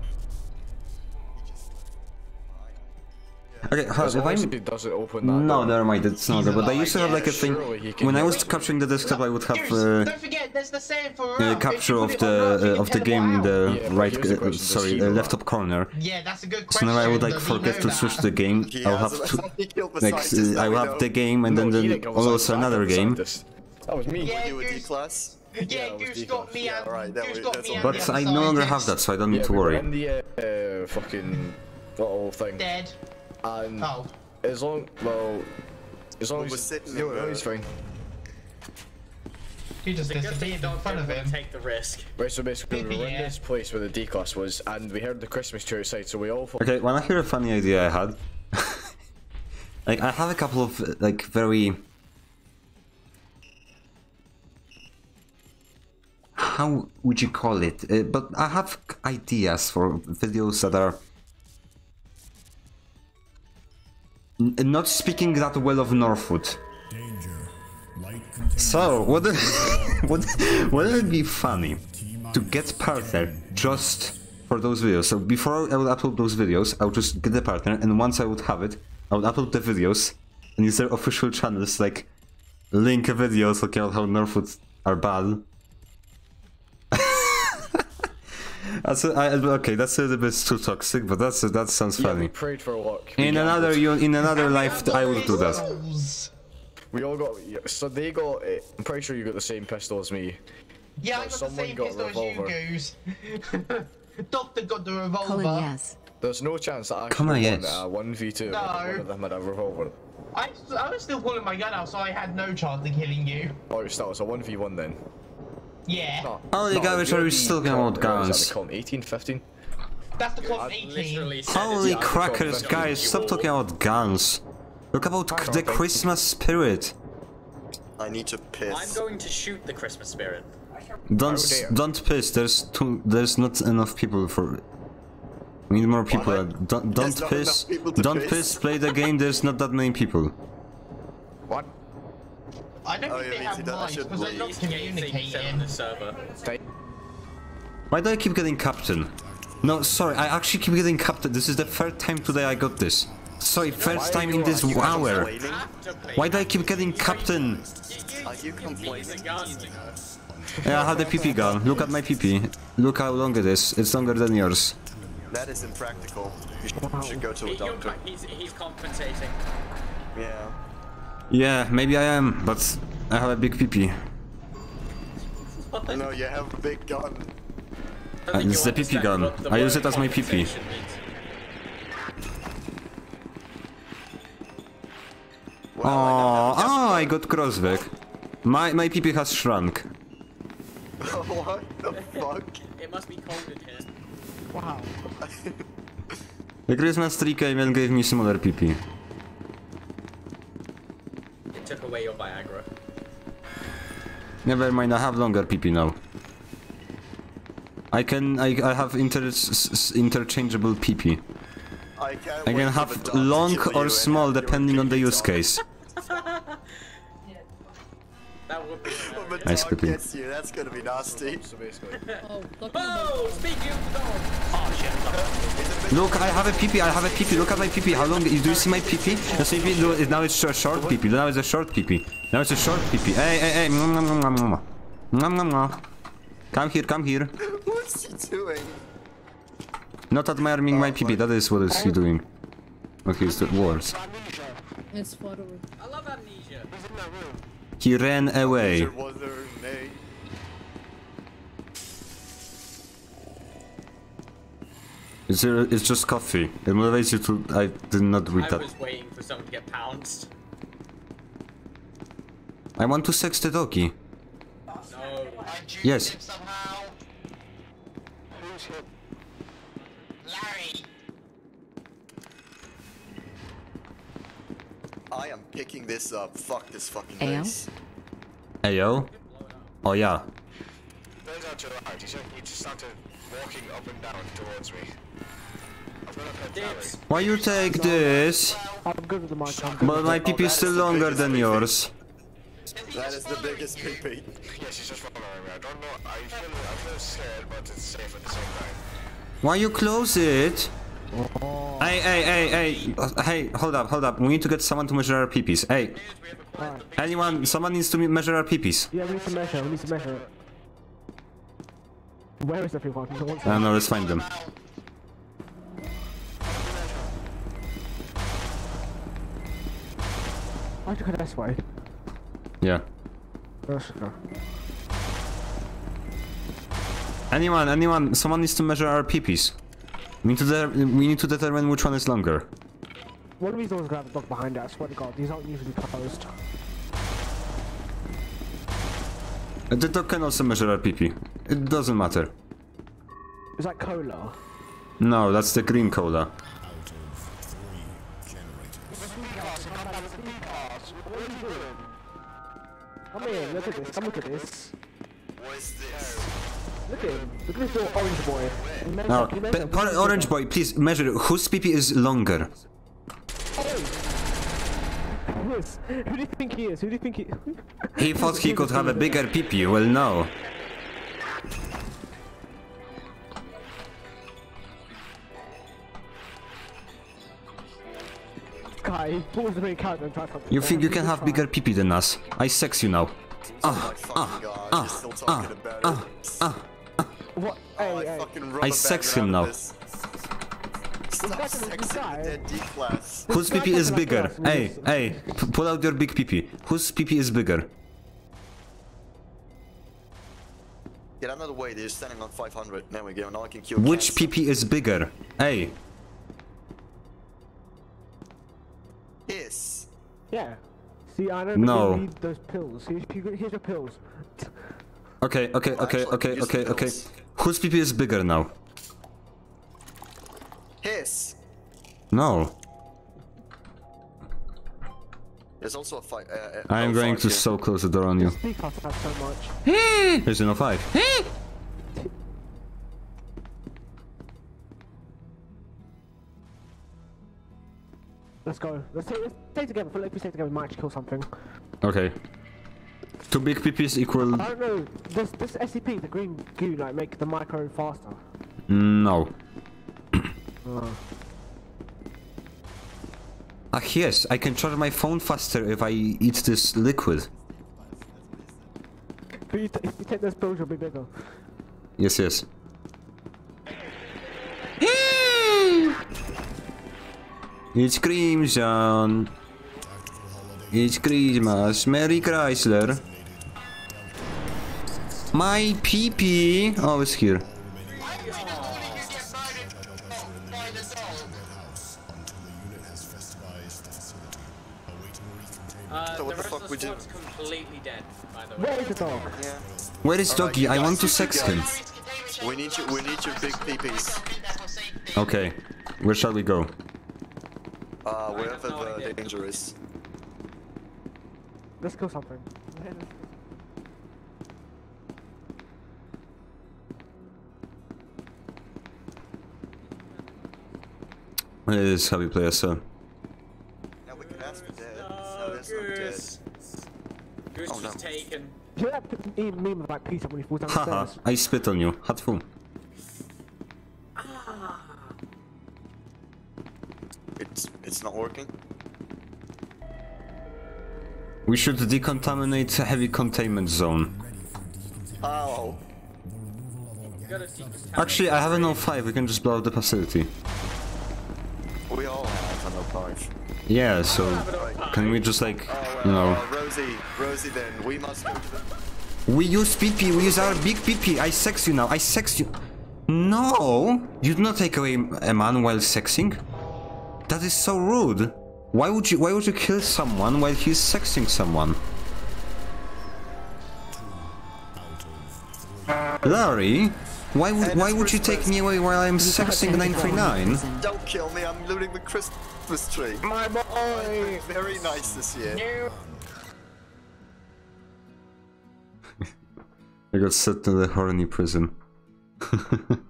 Okay, how, As if I'm. he doesn't open that No, door. never mind. It's not. He's there, But I used to have like a thing. surely he can When I was capturing the desktop, I would have uh, don't forget, there's the same for uh, capture of put it on the uh, of the game in the Yeah, right, here's the uh, sorry, he uh, left top corner. Yeah, that's a good So now I would like forget to switch the game. He I'll have to He like uh, I'll have the game and No, then then didn't kill the also scientist, another game. That was me. Yeah, You a D-class? Yeah, it was Goose got me Yeah, and alright, that Goose got me But I no longer have that, so I don't need to worry. in the uh, fucking little thing, Dead. And Oh. as long well, as long We as were sitting no, in no, the- he's fine. He just The good thing disappeared in front of didn't him. take the risk. Right, so basically we were in this place where the D class was, and we heard the Christmas tree outside, so we all thought. Okay, when I hear a funny idea I had, like I have a couple of like very how would you call it? Uh, but I have ideas for videos that are n- not speaking that well of Northwood. So, would it, would, would it be funny to get partner just for those videos? So before I would upload those videos, I would just get the partner, and once I would have it, I would upload the videos, and use their official channels, like link a video talking about how Northwoods are bad. That's a, I, okay. That's a little bit too toxic, but that's that sounds funny. Yeah, we funny. prayed for luck. In We another you in another life, I would do that. We all got. So they got. I'm pretty sure you got the same pistol as me. Yeah, I got the same got a pistol as you, revolver. Goose. Doctor got the revolver. Colin, yes. There's no chance that I Come on, actually yes. uh, one v two. No. One of them had a revolver. I, I was still pulling my gun out, so I had no chance of killing you. Oh, still, it's a one v one then. Yeah. No, Holy no, garbage, you're we still talking com- about what is that guns? they 18, 15? That's the clock 18. Holy it's- crackers, guys! Stop talking about guns. Look about c- the Christmas spirit. I need to piss. I'm going to shoot the Christmas spirit. Don't Oh, don't piss. There's too. There's not enough people for. We need more people. What? Don't don't not piss. people Don't piss. piss. Play the game. There's not that many people. What? I don't Oh, think yeah, they have too, that I mics because they're not These games they on communicating. the server. Why do I keep getting captain? No, sorry. I actually keep getting captain. This is the third time today I got this. Sorry, first time in this hour. Why do I keep getting captain? Are you complaining? Yeah, I have the PP gun. Look at my PP. Look how long it is. It's longer than yours. That is impractical. You should, should go to a doctor. He's, he's compensating. Yeah. Yeah, maybe I am, but I have a big PP. No, you have a big gun. I Uh, think it's you the PP understand gun. the I use it as my PP. compensation means. Well, I Oh, oh, I got crossback. My my PP has shrunk. what the fuck? It must be cold in here. Wow. The Christmas tree came and gave me smaller PP. It took away your Viagra. Never mind, I have longer PP now. I can I, I have inter s- s- interchangeable PP. I can't I can have the dog to long or small depending on the use case. That would be When Nice dog cooking. gets you, that's gonna be nasty. So basically. Oh, Dr. Oh, speaking of the dog. Oh, look, I have a PP, I have a PP, look at my PP, how long, do you see my PP? That's my PP, now it's a short PP, now it's a short PP. Now it's a short PP. Hey, hey, hey, mwah, mwah, mwah, mwah, mwah. Mwah, mwah, mwah. Come here, come here. What's he doing? Not admiring my PP, that is what is he doing. Okay, it's the words. It's far away. I love amnesia. He ran away. There was ran away. It's, it's just coffee. It motivates you to... I did not read I that. was waiting for someone to get pounced. I want to sex the doggy. No. Yes. I am picking this up. Fuck this fucking Ayo? place. Ayo? Oh yeah. Turns out you're right. He, he just started walking up and down towards me. I've got a pet Dibs. Why you take this? I'm good with the mic. Good But my PP is still longer than yours. That is the biggest PP. Yeah, she's just following me. I don't know. I feel, I feel scared, but it's safe at the same time. Why you close it? Hey, hey, hey, hey, hey, hold up, hold up. We need to get someone to measure our peepees. Hey, anyone, someone needs to measure our peepees. Yeah, we need to measure. We need to measure. Where is everyone? Uh, no I don't know, let's find them. Why'd you go this way? Yeah. Let's go. Anyone, anyone, someone needs to measure our peepees. We need to, de- we need to determine which one is longer. One of these doors gonna have a dog behind it, I swear to god, these aren't usually closed. The dog can also measure our peepee. It doesn't matter. Is that cola? No, that's the green cola. Come here, look at this, come look at this. What is this? Look at him, look at this little orange boy. Measure- No, measure- but, orange boy, please measure whose peepee is longer. Who is? Who do you think he is? Who do you think he... He thought he could have a bigger peepee. Well, no. God, try. The main character and tries something. You think you can have bigger PP than us? I sex you now. Ah, ah, ah, ah, ah, ah. What? Oh, hey, hey. I sex him now. Stop sexing the D class. Whose PP is bigger? Hey, hey, pull out your big PP. Whose PP is bigger? Get out of the way, they're standing on 500. There we go, now I can kill Which PP is bigger? Hey, His. Yeah. See, I don't No. need those pills. Here's, here's your pills. okay, okay, okay, okay, okay, okay. Whose PP is bigger now? His. No. There's also a fight. Uh, uh, I am going to yeah. so close the door on you. Speak us about so much. Here's an 05. Let's go. Let's stay, let's stay together. Feel like we stay together, we might actually kill something. Okay. Two big PPs equal... I don't know. Does this SCP, the green goo, like make the micro faster? No. Oh. Ah yes, I can charge my phone faster if I eat this liquid. But you if you take those pills, you'll be bigger. Yes, yes. It's Crimson. It's Christmas. Merry Chrysler. My PP. Oh, it's here. Uh, So what the the fuck we do? completely dead, by the way. Where is the dog? Yeah. Where is Alright, Doggy? I want to sex him. We need you. We need your big peepees. Okay. Where shall we go? Uh, wherever the danger is. Let's kill something. This is how we play so. Now we can ask for dead. No, there's no dead. Goose. Goose Oh, no. was taken. You know that meme meme of like Peter when he falls down the Haha, stairs? I spit on you. Hatful. Ah. It's it's not working. We should decontaminate heavy containment zone. How? Actually, I have an 05. We can just blow up the facility. Yeah, so can we just like, you know, Uh, Rosie, Rosie, then we must go to the. we use PP. We use our big PP. I sex you now. I sex you. No, you do not take away a man while sexing. That is so rude. Why would you? Why would you kill someone while he's sexing someone? Larry, why would why would you take me away while I'm sexing 939? Don't kill me, I'm looting the Christmas tree. My boy! Very nice this year. I got set to the horny prison.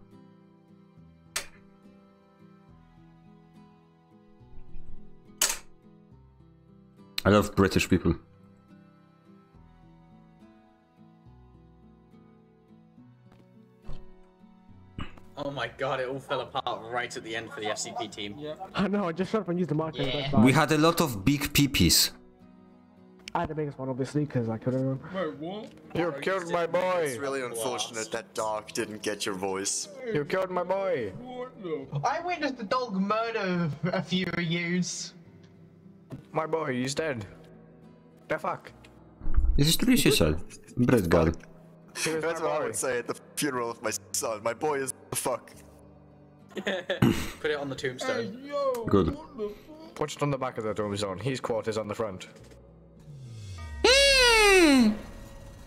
I love British people. Oh my god, it all fell apart right at the end for the SCP team. Yeah. I know, I just shut up and used the micro. Yeah. Yeah. We had a lot of big peepees. I had the biggest one, obviously, because I couldn't. Remember. You killed my boy! It's really unfortunate that dog didn't get your voice. You killed my boy! I witnessed the dog murder a few of yous. My boy, he's dead. The fuck? This is true, she said. Bread God. That's what I would say at the funeral of my son. My boy is the fuck. Put it on the tombstone. Good. Put it on the back of the tombstone. His quarters on the front. Hmm.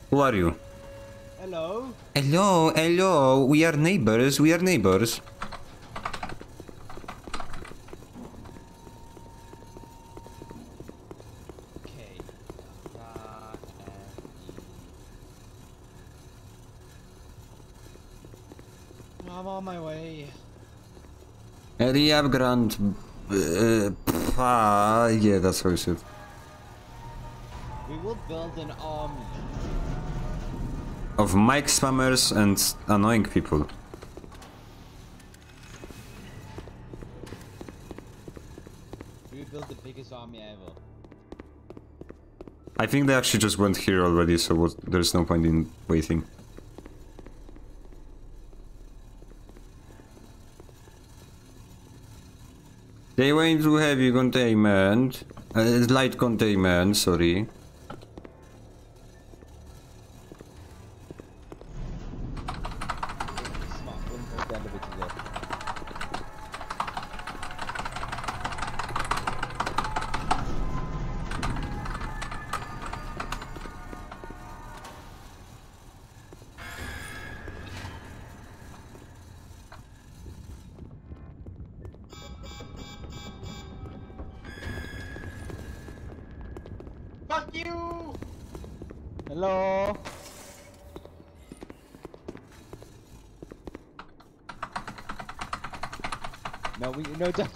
Who are you? Hello? Hello, hello. We are neighbors. We are neighbors. Riab Grand. Uh, yeah, that's how you said. We will build an army of mic spammers and annoying people. We built the biggest army ever. I think they actually just went here already, so there's no point in waiting. They went to heavy containment. Uh, light containment, sorry.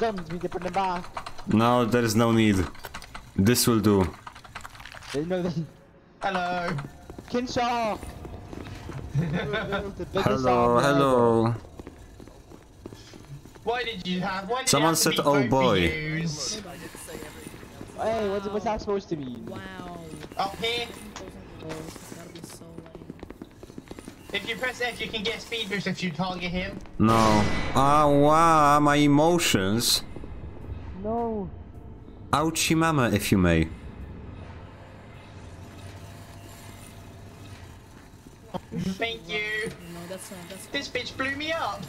We no just guns. We need to put them back. No, there is no need. This will do. They know the Hello. King Shark. Hello, hello. Why did you have? Why did Someone you have said, be "Oh boy." yous? Hey, what's, what's that supposed to mean? Wow. Up here. You press F, you can get speed boost if you target him. No. Ah, wow, my emotions. No. Ouchie mama, if you may. Thank you. No, that's not. That's This bitch blew me up.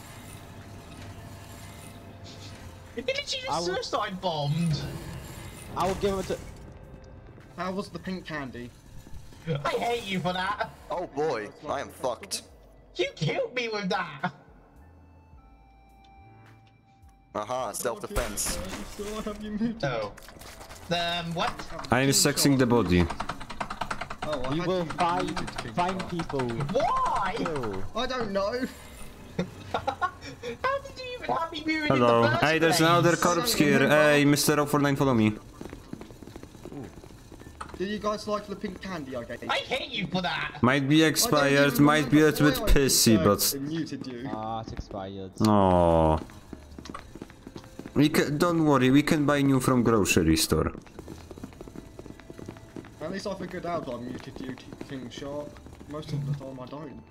It literally just I will- suicide bombed. I will give it to. How was the pink candy? I hate you for that. Oh boy, I am fucked. You killed me with that. Aha, self-defense. Oh. Um, what? I'm sexing the body. Oh, I We will you find find people. Why? Kill. I don't know. How did you even have me muted Hello. in the first Hey, there's place? another corpse here. Hey, Mr. 049, follow me. Did you guys like the pink candy I gave you? I hate you for that. Might be expired, might be a little bit pissy, I but... muted you. Ah, it's expired. Oh. We can, don't worry, we can buy new from grocery store. At least I figured out I muted you, King Shark. Most of the time I don't.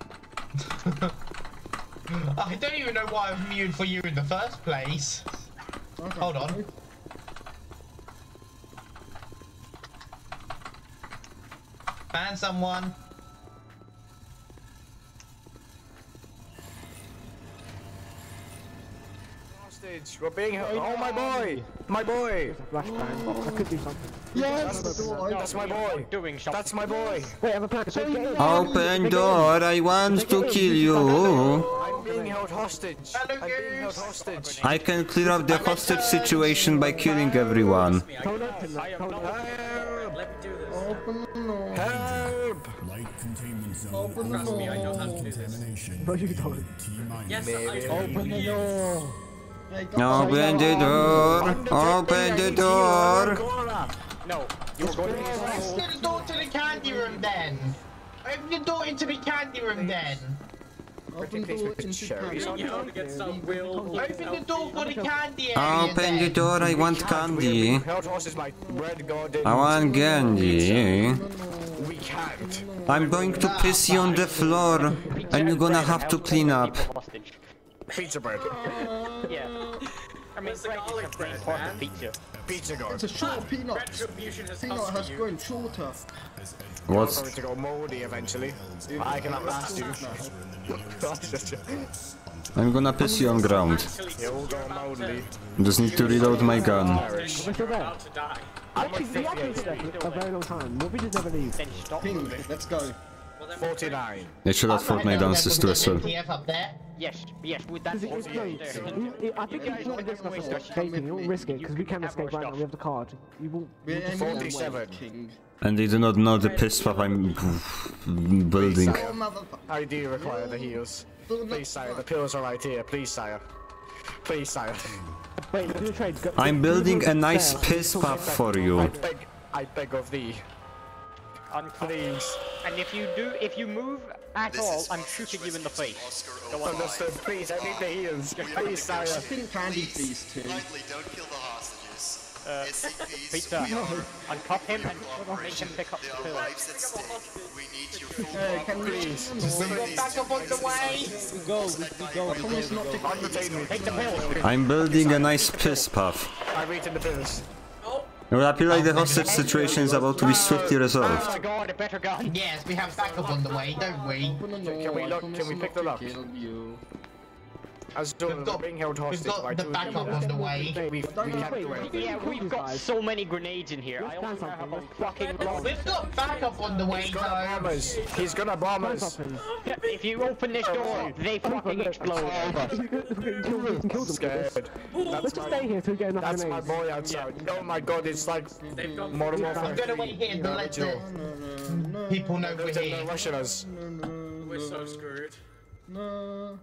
I don't even know why I was muted for you in the first place. Okay. Hold on. Ban someone. Hostage. We're being held. Oh my boy! My boy! Flashbang. I could do something. Yes! That's my boy! Doing That's my boy! Wait, I have a plan. So get in. Open door, I want to kill you. I'm being held hostage. I'm being held hostage. I can clear up the hostage situation by killing everyone. Don't open that. Don't open Open the door. Help! Light containment zone. Open the Trust me, I know how to Zero do this. contamination. No, you don't. T minus. Yes, I Open the door. Hey, guys. Open the door, open the door. No, you're going to Open the door to the candy room then. Open the door into the candy room then. Open the door cherries candy. You know, to get some real. Open the door for the candy area Open the door, I want We candy. held hostage by red goddamn. I want candy. We can't. I'm going to piss you on the floor, and you're gonna have to clean up. Pizza bread. Yeah. I mean, Where's the bread garlic bread, part man? of pizza. Pizza guard. It's a short peanut. Retribution has Peanut has grown shorter. You're What's going to go moldy eventually. I cannot last you. I'm gonna piss you on ground. You'll go moldy. Just need to reload my gun. Irish. We're still there. About to die. I'm like Actually, we have been for a very long time. What never leave. Then stop King, moving. let's go. Well, 49. They should add Fortnite dances too as well. MTF up there. Yes, yes, with that Because also it's there. no, you- it- I think it's not risk us escaping. You won't risk it because we can escape right now. We have the card. You won't. We're aiming that way, 47. And they do not know the piss puff I'm building. I do require the heals. Please, sire. The pills are right here. Please, sire. Please, sire. Wait, do the trade. I'm building a nice there. piss Talk puff about- for I you. beg, I beg of thee. Please. And if you do, if you move at all, I'm shooting you in the face. Go on. Understood. Please, I need the heals. Please, sire. Pink candy, please, too. Lightly, don't kill the hostages. Uh, Peter, uncuff him and make him pick up the pill. Hey, can we We've got backup on the way. We go, we, we go, we go, we go. Take the pill. I'm building a nice piss puff. I'm eating the pills. Well, I feel like the hostage situation is about to be swiftly Oh my resolved. god, a better gun. Yes, we have backup on the way, don't we? Can we look? Can we pick the lock? As though We've got- being held we've hostage got by the two backup on the way. We, we can't do anything. Yeah, we've got so many grenades in here. I only have a fucking bomb. We've got backup on the way, He's gonna bomb though. us. He's gonna bomb us. If you open this door, they fucking explode. Kill them, kill them. Scared. Let's just my, stay here till we get enough that's my grenades. boy outside. Oh my god, it's like Modern Warfare. I'm gonna wait here and let the people know we're They're here. rushing us. We're so screwed.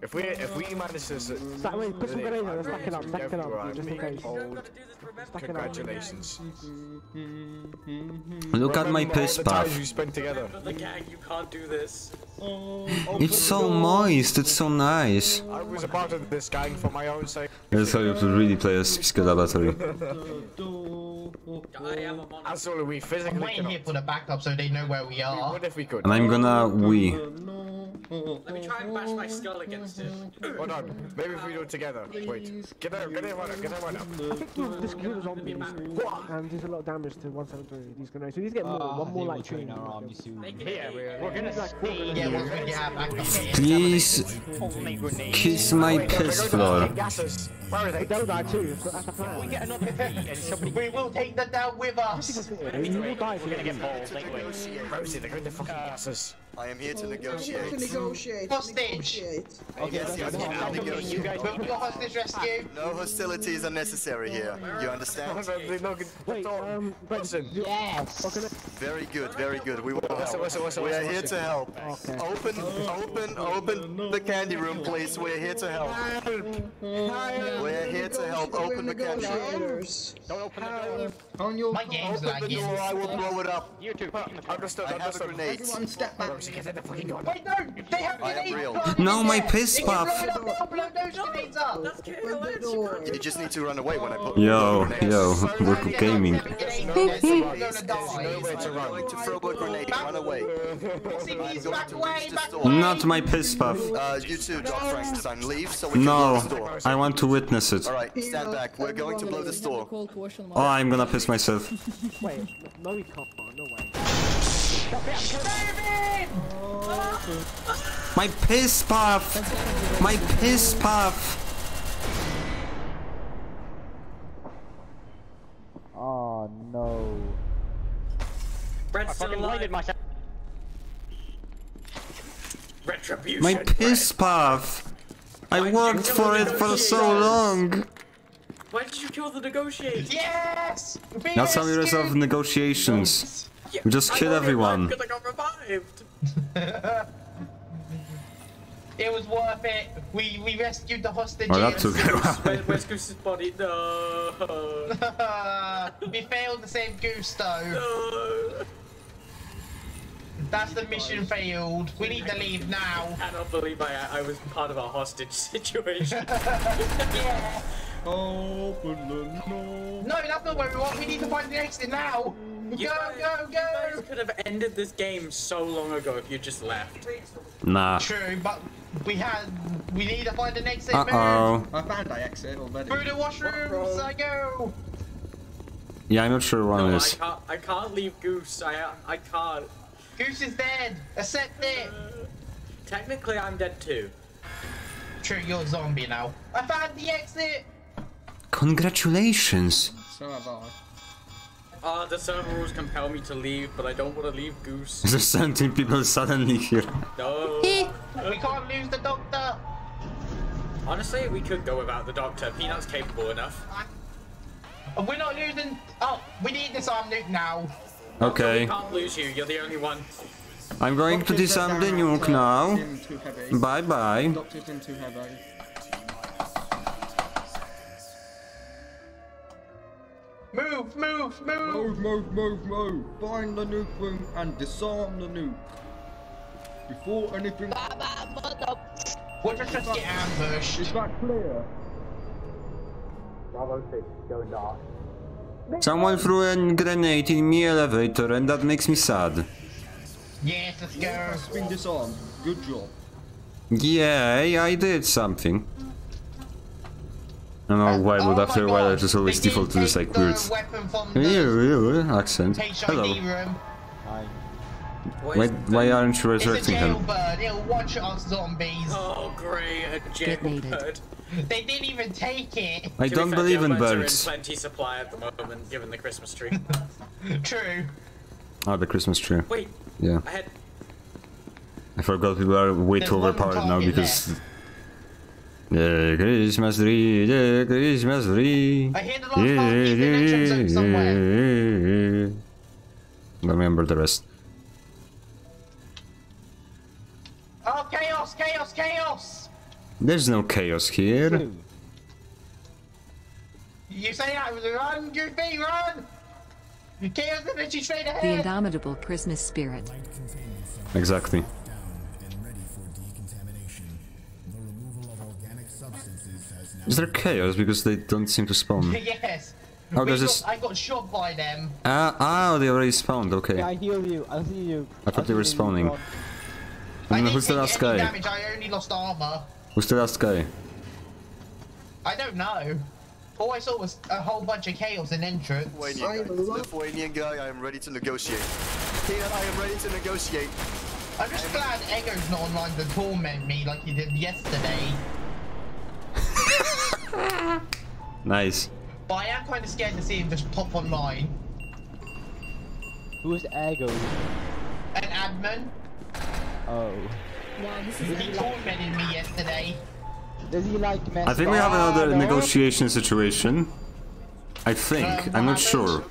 If we if we manage this, Stack, wait, put some grenades on, stack it up, stack it up, just in case. Stack it up. Congratulations. Look at my Remember all piss the times puff. we spent together. The gang, you can't do this. It's so moist, it's so nice. I was a part of this gang for my own sake. That's how you have to really play a skill laboratory. As well, we I'm physically waiting here for the backup so they know where we are. What if we could? And I'm gonna wee. Let me try and bash my skull against it. Hold on. Maybe if we do it together. Wait. Get there. Get there. One up. Get there. One up. I think we've discovered zombies, and there's a lot of damage to 173. These grenades. So we need to get more. One more like train. Here, we're gonna stay Yeah, here. once we get backup. Please kiss my piss floor. Where are they? They'll die too. That's the We get another three and somebody We will take them down with us. You will die if we're gonna get balls anyway. Rosie, they're going to fucking gases. I am here to negotiate. Hostage. Yes, yes, I'll negotiate. You guys We've got hostage rescue. No hostilities are necessary here. You understand? Wait, um, but Listen. Yes. Very good, very good. We will help. listen, listen, We are here to help. Okay. Open, open, open the candy room, please. We're here to help. We're here to help. Open the candy room. Don't open the door. On your My game's Open the door, I will blow it up. You two. Understood. I have a grenade. Everyone step back. Rosie, get in the fucking door. Wait, no! They have I am grenades real. No, my piss They can puff. blow it up, they'll blow those grenades up. That's Open the door. You just need to run away when I put Yo, grenades. yo, we're gaming. Grenades in there, so please. gonna There's die. nowhere to run. I'm to throw grenade. Run away. See, I'm please, going back to away, reach the back store. away. Not my piss puff. Uh, you too, Dock Frankenstein. Leave so we can blow No, the store. I want to witness it. Alright, stand back. We're going to blow the store. Oh, I'm gonna piss myself. wait, no, we can't. No way. My piss puff! My piss puff! Oh no. Brett's I still fucking blinded alive. myself. Retribution. My piss puff! I worked for it for so long! Why did you kill the negotiator? Yes! We That's how we rescued- resolve negotiations. We just I kill got everyone. revived 'cause I got revived. It was worth it. We we rescued the hostages. Oh, that took a Where, where's Goose's body? No. we failed to save Gusto. no. That's the mission failed. We need to leave now. I cannot believe I, I was part of a hostage situation. yeah. Open the. No, that's not where we want. We need to find the exit now. You go, guys- go, You guys could have ended this game so long ago if you just left. Nah. True, but we had. We need to find an exit. Uh man. oh. I found I exit already. Through the washrooms, I go. Yeah, I'm not sure one No, I is. can't. I can't leave Goose. I I can't. Goose is dead. Accept it. Technically, I'm dead too. True, you're a zombie now. I found the exit. Congratulations! So have I. Uh, the server rules compel me to leave, but I don't want to leave Goose. There's 17 people suddenly here. No. We can't lose the doctor. Honestly, we could go without the doctor. Peanut's capable enough. We're not losing. Oh, we need this arm nuke now. Okay. We can't lose you. You're the only one. I'm going to disarm the nuke now. In. Bye bye. Doctor's in too heavy. Move, move, move. Move, move, move, move. Find the nuke room and disarm the nuke. Before anything. We'll just, just get ambushed. Is that clear? Bravo 6, go dark. Someone threw a grenade in me elevator and that makes me sad. Yes, let's go. Has been disarmed. Good job. Yay, I did something. I don't know why, but after a while I just always default to this like weird accent. Hello. HID room. Why, why aren't you It's a resurrecting him? jailbird. It'll one-shot zombies. Oh, great, a jailbird. They didn't even take it. I To don't fair, believe in jailbirds are in plenty supply at the moment, given the Christmas tree. True. Oh, the Christmas tree. Wait. Yeah. I had. I forgot people are way There's too overpowered now target because... The Christmas tree, yeah, Christmas tree. I hear the last part. He's in the entrance zone somewhere. Don't remember the rest. Oh, chaos, chaos, chaos! There's no chaos here. You say that was run, Goofy, run! Chaos energy straight The ahead! The indomitable Christmas spirit. Exactly. Is there chaos because they don't seem to spawn? yes. Oh, We there's got- this. I got shot by them. Ah, ah, they already spawned. Okay. Yeah, I heal you. I'll see you. I thought they were spawning. I don't who's the last guy. damage, I only lost armor. Who's the last guy? I don't know. All I saw was a whole bunch of chaos in entrance. Lithuanian guy. Lithuanian guy, I am ready to negotiate. Peanut, I am ready to negotiate. I'm just glad Ego's not online to torment me like he did yesterday. Nice. But I am kind of scared to see him just pop online. Who's Ego? An admin. Oh. Wow, this He tormented me yesterday. Does he like mess I think we have another around? negotiation situation. I think. Um, I'm not sure.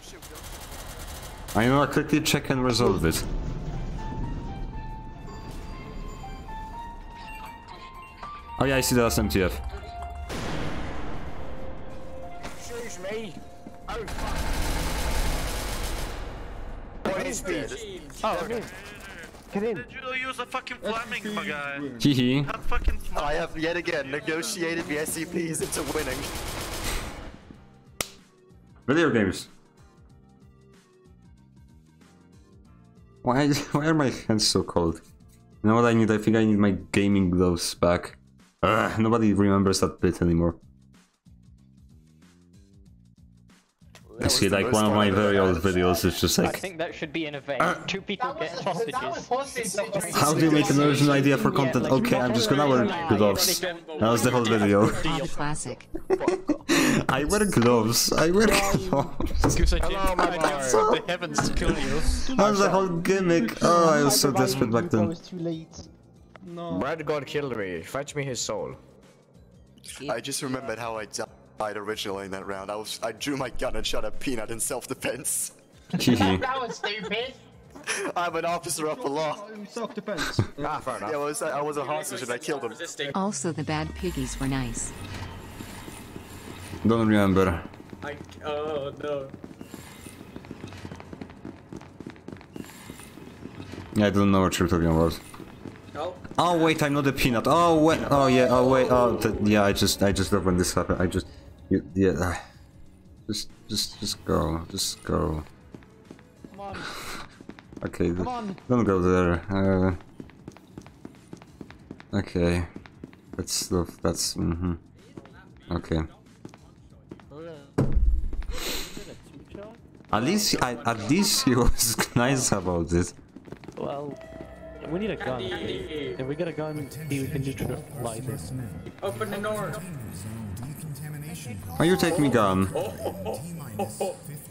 I know I quickly check and resolve it. Oh yeah, I see the last MTF. Oh, What is this? Oh, okay. Get in. Did You use a fucking flaming, my guy. Hee hee. Not fucking I have yet again negotiated the SCPs into winning. Video games. Why, why are my hands so cold? You know what I need? I think I need my gaming gloves back. Ugh, nobody remembers that bit anymore. I see like one of my very old videos is just like... I think that should be an event. Two people get hostages. How do you make an original idea for content? Okay, I'm just gonna wear gloves. That was the whole video. Classic. I wear gloves. I wear gloves. Because I came I came from the heavens kill you. That was the whole gimmick. Oh, I was so desperate back then. too late. No. Brad God killed me. Fetch me his soul. I just remembered how I died originally in that round. I was I drew my gun and shot a peanut in self-defense. that was stupid. I'm an officer of the law. Self-defense. ah, fair enough. Yeah, I was I was a hostage and I killed him. Also, the bad piggies were nice. Don't remember. I. Oh no. I don't know what you're talking about. Oh. Oh wait, I'm not a peanut. Oh wait. Oh yeah. Oh wait. Oh yeah. I just I just love when this happens. I just you, yeah. uh, Just just just go. Just go. Come on. Okay. Come on. Don't go there. Uh, okay. That's love. That's mm-hmm. Okay. At least I, at least he was nice about it. Well, we need a gun. If we get a gun, we can neutralize it. Open the door. Oh, you taking me gun. Oh,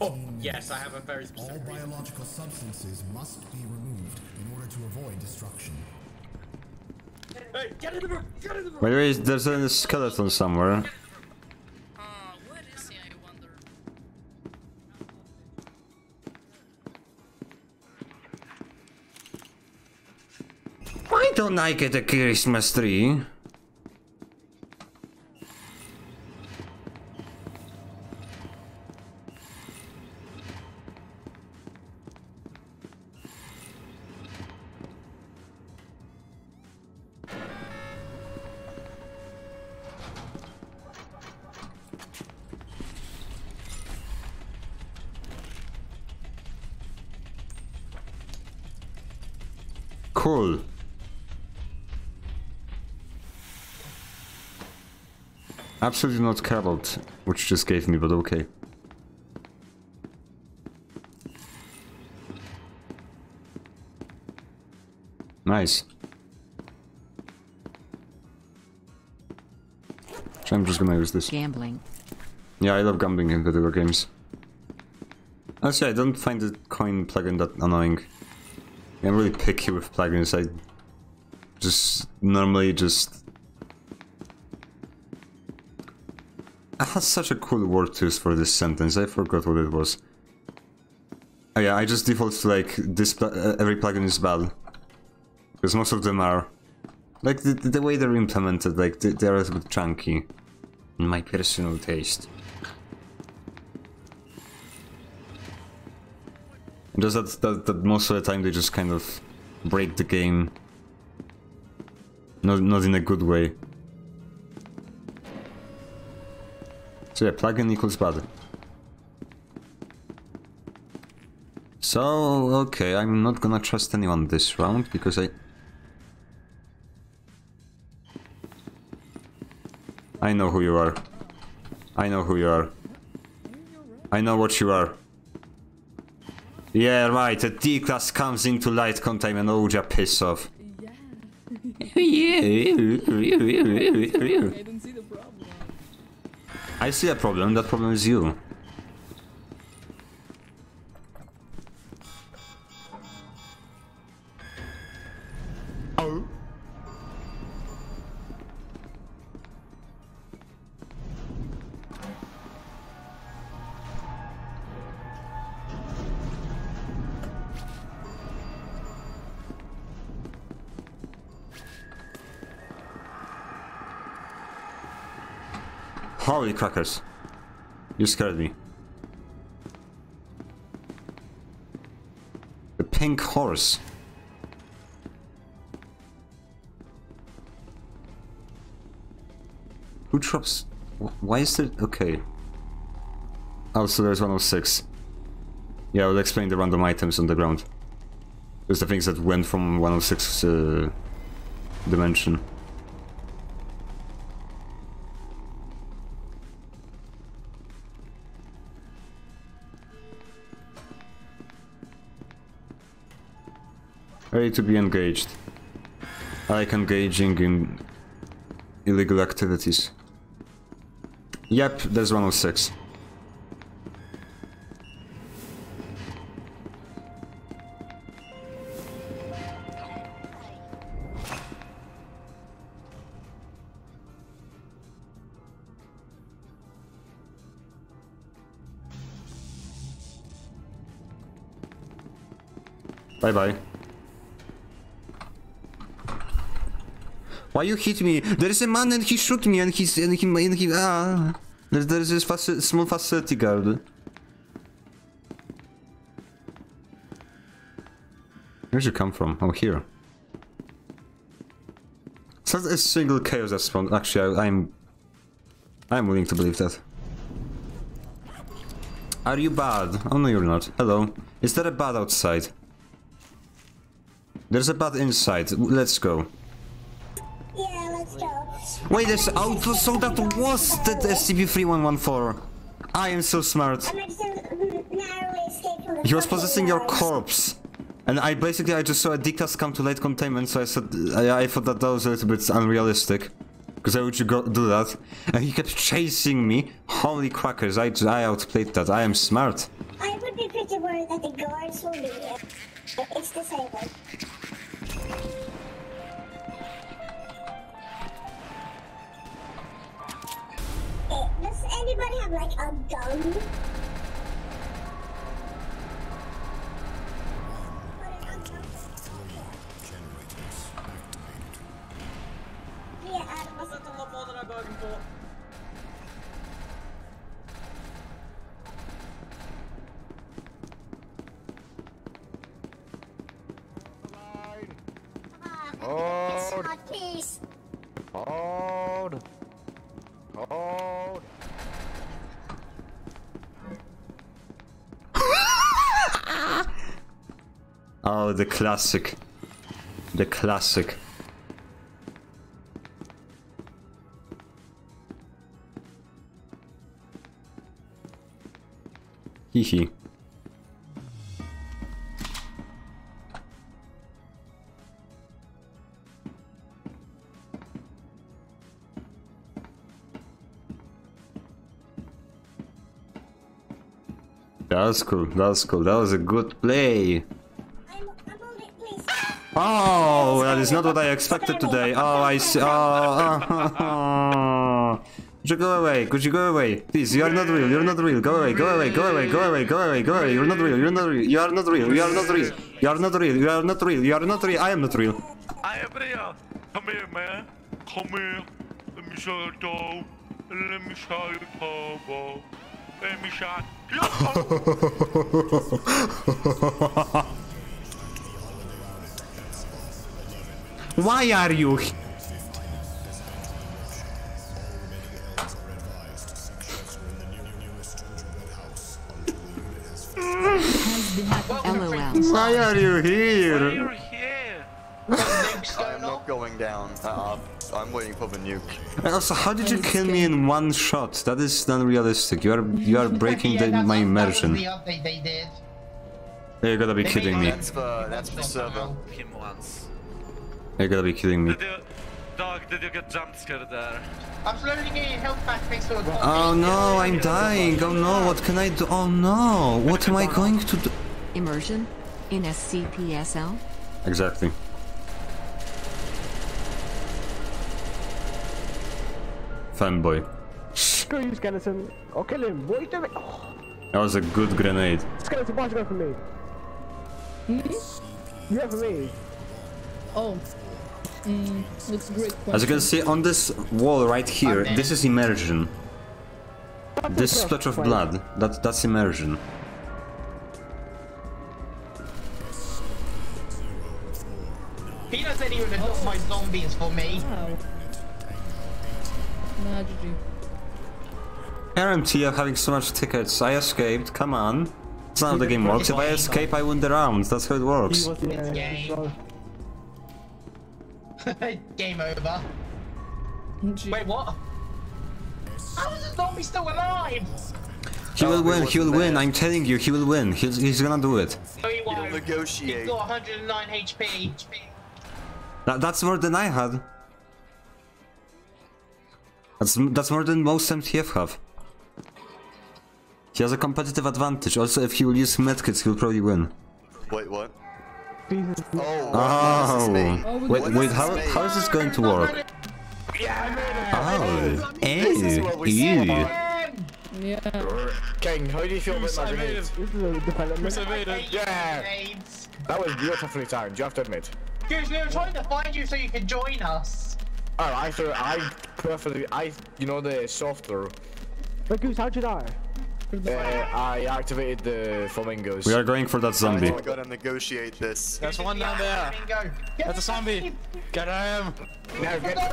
oh. Yes, I have a very All specific reason. biological substances must be removed in order to avoid destruction. Hey, get in the room! Get in the room! By the way, there's a skeleton somewhere. Why don't I get a Christmas tree? Absolutely not about which just gave me, but okay. Nice. So I'm just gonna use this. Gambling. Yeah, I love gambling in video games. Actually, I don't find the coin plugin that annoying. I'm really picky with plugins. I just normally just. I had such a cool word to use for this sentence. I forgot what it was. Oh yeah, I just default to like this. Pl uh, every plugin is bad because most of them are like the, the way they're implemented. Like they, they're a little bit chunky, in my personal taste. And Just that, that, that most of the time they just kind of break the game. Not, not in a good way. So yeah, plugin equals bad. So, okay, I'm not gonna trust anyone this round because I... I know who you are. I know who you are. I know what you are. Yeah, right, a D-class comes into light containment, oh, ja, piss off. I see a problem, that problem is you. Holy crackers. You scared me. The pink horse. Who drops... Why is there... Okay. Oh, so there's 106. Yeah, I'll explain the random items on the ground. There's the things that went from 106 uh, dimension. Ready to be engaged. I like engaging in illegal activities. Yep, there's 106. Bye bye. Why you hit me? There is a man and he shoot me and he's and he and he ah. There, there is this faci small facility guard. Where'd you come from? Oh, here. It's not a single chaos that spawned. Actually, I, I'm. I'm willing to believe that. Are you bad? Oh no, you're not. Hello. Is there a bad outside? There's a bad inside. Let's go. Wait, there's out. So that was the SCP-3114. I am so smart. He was possessing your corpse. And I basically, I just saw a D-class come to late containment, so I said, I, I thought that that was a little bit unrealistic. Because I would you go do that? And he kept chasing me. Holy crackers, I, I outplayed that. I am smart. I would be pretty worried that the guards will be here. It's disabled. Anybody have like a gun? Classic. The classic. That was cool. That was cool. That was a good play. Oh, that is not what I expected today. Oh, I see. Oh, Could you go away? Could you go away? Please, you are not real. You're not real. Go away. Go away. Go away. Go away. Go away. Go away. You're not real. You're not real. You are not real. You are not real. You are not real. You are not real. You are not real. I am not real. I am real. Come here, man. Come here. Let me show you dough. Let me show you turbo. Let me shot. Why are you? he- LOL. Why are you here? I'm not going down. Uh, I'm waiting for the nuke. Also, how did you kill me in one shot? That is unrealistic. You are you are breaking the, my immersion. The update they did. You gotta be kidding me. That's the that's the server. Him once. You gotta be kidding me. Did you, dog, did you get jump scared there? I'm slowly getting health back thanks to a call. Oh no, I'm dying. Oh no, what can I do? Oh no, what am I going to do? Immersion in SCPSL. Exactly. Fanboy. Screw you, skeleton. I'll kill him. What are you doing? Oh, That was a good grenade. skeleton, why'd you go for me? Hmm? You go for me. Oh. Mm, that's a great question. As you can see on this wall right here, this is immersion. This splash of blood, that, that's immersion. Peanut said he would adopt my zombies for me. Nah, GG. RMT are having so much tickets. I escaped, come on. That's not how the game works. If I escape, I win the rounds. That's how it works. It's game. game over. Wait, what? How is the zombie still alive? He will win, he will win. I'm telling you, he will win. He's, he's gonna do it. No, he won't. He's negotiate. got 109 HP. That, that's more than I had. That's, that's more than most MTF have. He has a competitive advantage. Also, if he will use medkits, he'll probably win. Wait, what? Jesus. Oh, Oh, wait, wait, how, how is this going to work? Oh, ew, ew. Yeah. King, how do you feel about my grenades? This is a development. Yeah! That was beautifully timed, you have to admit. Goose, we were trying to find you so you could join us. Oh, I thought I perfectly, I, you know the software. But Goose, how'd you die? Uh, I activated the flamingos. We are going for that zombie. I gotta negotiate this. There's one down there. Go. That's a zombie. Get him. Now get.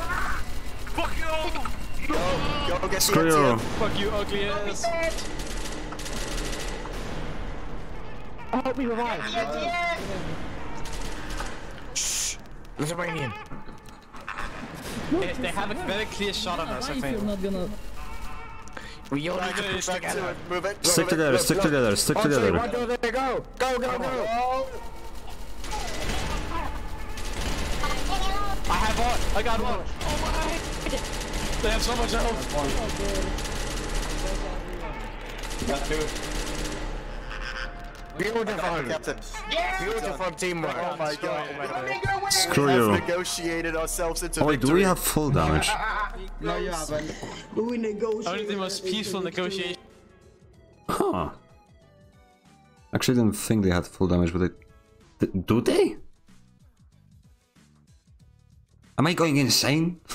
Fuck you! Go, go get Screw you. Fuck you, ugly ass. Oh, help me revive. Shh! Lithuanian. They, they have a very clear shot on us, I I feel think. Not gonna. We all need to Move push it, together. Move it. Stick together, stick together, stick On together. one, two, three, go! Go, go, go! I have one. I got one. Oh my. They have so much health. Beautiful! Captain. Beautiful teamwork. Oh my god. Screw we have you. negotiated ourselves into Oh wait, do we have full damage? No, you haven't. We negotiated. Only the most peaceful negotiation. Huh. Actually, didn't think they had full damage, but they... Th- Do they? Am I going insane?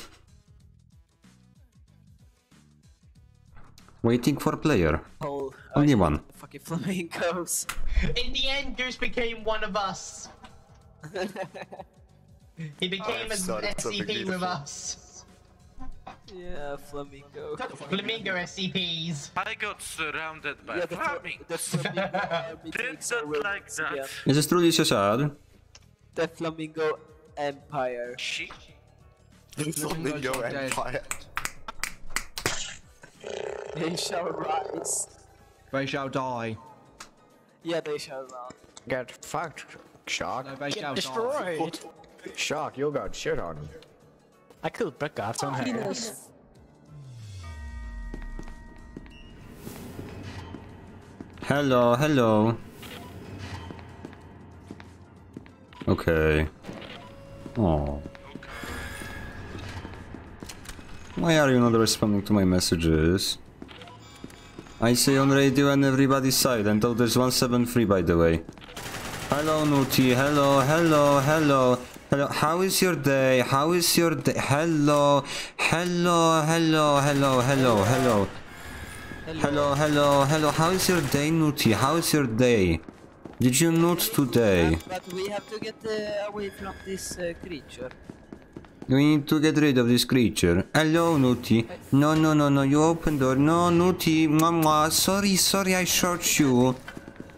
Waiting for player. Oh, Only one. fucking flamingos. In the end, Goose became one of us. He became Oh, an SCP with us. yeah, flamingo. Flamingo SCPs. I got surrounded by Yeah, the fl- flamingos. the flamingo Did that like that. Is this truly so sad? The flamingo Empire. The Flamingo Empire. They shall rise. They shall die. Yeah, they shall rise. Get fucked, Shark. No, they Get shall destroyed. Shark, you got shit on. I killed Becca somehow. Hello, hello. Okay. Oh. Why are you not responding to my messages? I say on radio and everybody's silent. Oh, there's 173 by the way. Hello, Nuti. Hello, hello, hello. Hello, how is your day? How is your day? Hello, hello, hello, hello, hello, hello. Hello, hello, hello. How is your day, Nuti? How is your day? Did you nut today? But we have to get uh, away from this uh, creature. We need to get rid of this creature. Hello, Nuti. No, no, no, no. You open door. No, Nuti. Mama. Sorry, sorry. I shot you.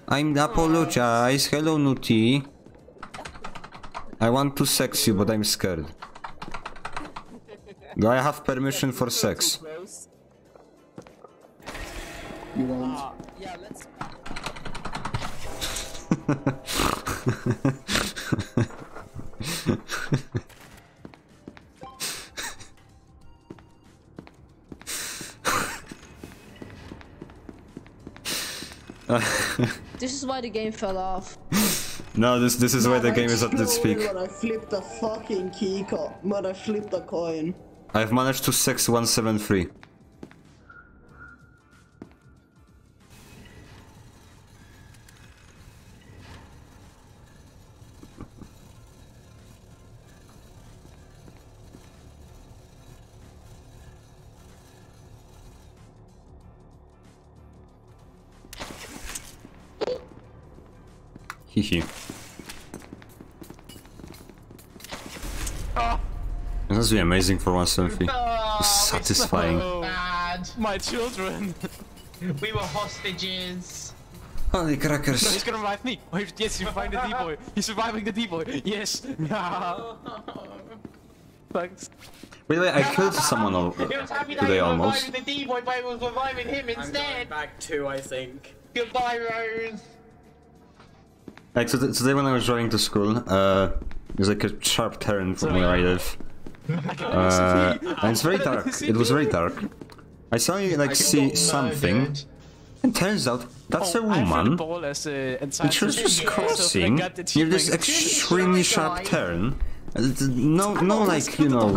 I am apologize. Hello, Nuti. I want to sex you, but I'm scared. Do I have permission for sex? You won't. Ah, yeah, let's. This is why the game fell off. no, this this is why where the game is at this peak. When I flipped the fucking key, man, I flipped the coin. I've managed to 6173. Must be amazing for 173. Satisfying. Bad. My children. we were hostages. Holy No, crackers. he's gonna revive me. Wait, yes, he's reviving the D-boy. He's reviving the D-boy. Yes. No. Thanks. By the way, I killed someone al- He was happy that today he was almost. reviving the D-boy, but he was reviving him instead. back too, I think. Goodbye, Rose. Like today, today when I was driving to school, uh, there's like a sharp turn from where I live. Uh, and it's very dark. It was very dark. I suddenly like see something, and turns out that's a Oh, I woman. and she was just crossing near this extremely sharp turn. Uh, No, no, like you know,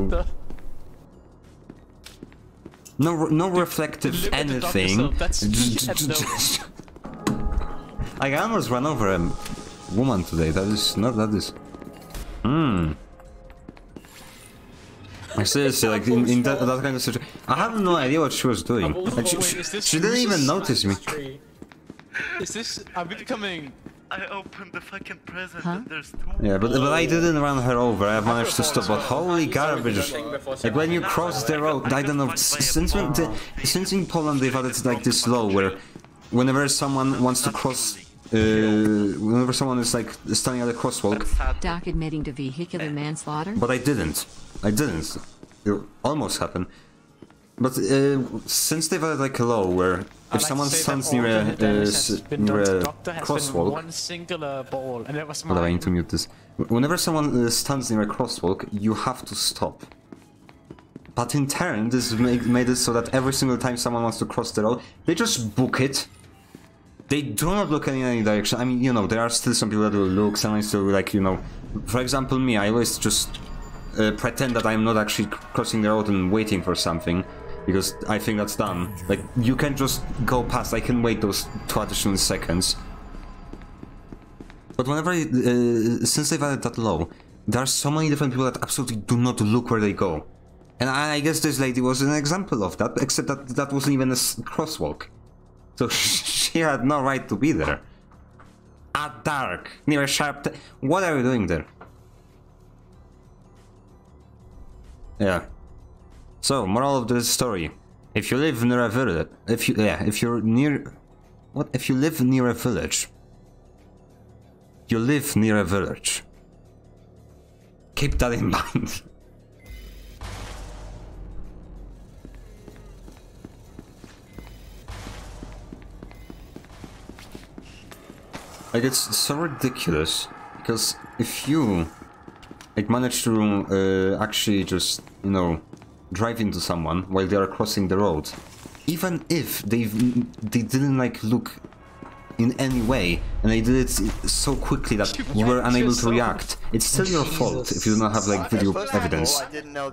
no, no reflective look at the doctor, anything. so that's- Just- yeah, no. just- Like, I almost ran over a woman today. That is not. That is. Hmm. I seriously, like in, in that, that kind of situation, I have no idea what she was doing. Like, she, Wait, she, she didn't even notice me. Is this? Are we becoming? I opened the fucking present Huh? and there's two. Yeah, but, but I didn't run her over. I managed to stop. But holy garbage! Like when you cross the road, I don't know. Since when the, since in Poland they've added like this law where, whenever someone wants to cross, uh, whenever someone is like standing at a crosswalk, Doc admitting to vehicular manslaughter? but I didn't. I didn't. It almost happened. But uh, since they've added like a law where if like someone stands near a, uh, damage s- has been near a crosswalk, one singular ball, and was on, I mine. need to mute this. Whenever someone uh, stands near a crosswalk, you have to stop. But in turn, this made, made it so that every single time someone wants to cross the road, they just book it. They do not look in any direction. I mean, you know, there are still some people that will look, some still like, you know, for example, me, I always just uh, pretend that I'm not actually crossing the road and waiting for something. Because I think that's dumb. Like, you can just go past, I can wait those two additional seconds. But whenever, uh, since they've added that law, there are so many different people that absolutely do not look where they go. And I, guess this lady was an example of that, except that that wasn't even a crosswalk. So she had no right to be there. At dark, near a sharp. What are you doing there? Yeah. So, moral of the story: If you live near a village, if you yeah, if you're near, what if you live near a village? You live near a village. Keep that in mind. Like it's so ridiculous because if you like manage to uh, actually just you know drive into someone while they are crossing the road, even if they they didn't like look in any way and they did it so quickly that you were unable to react, it's still your fault if you do not have like video evidence.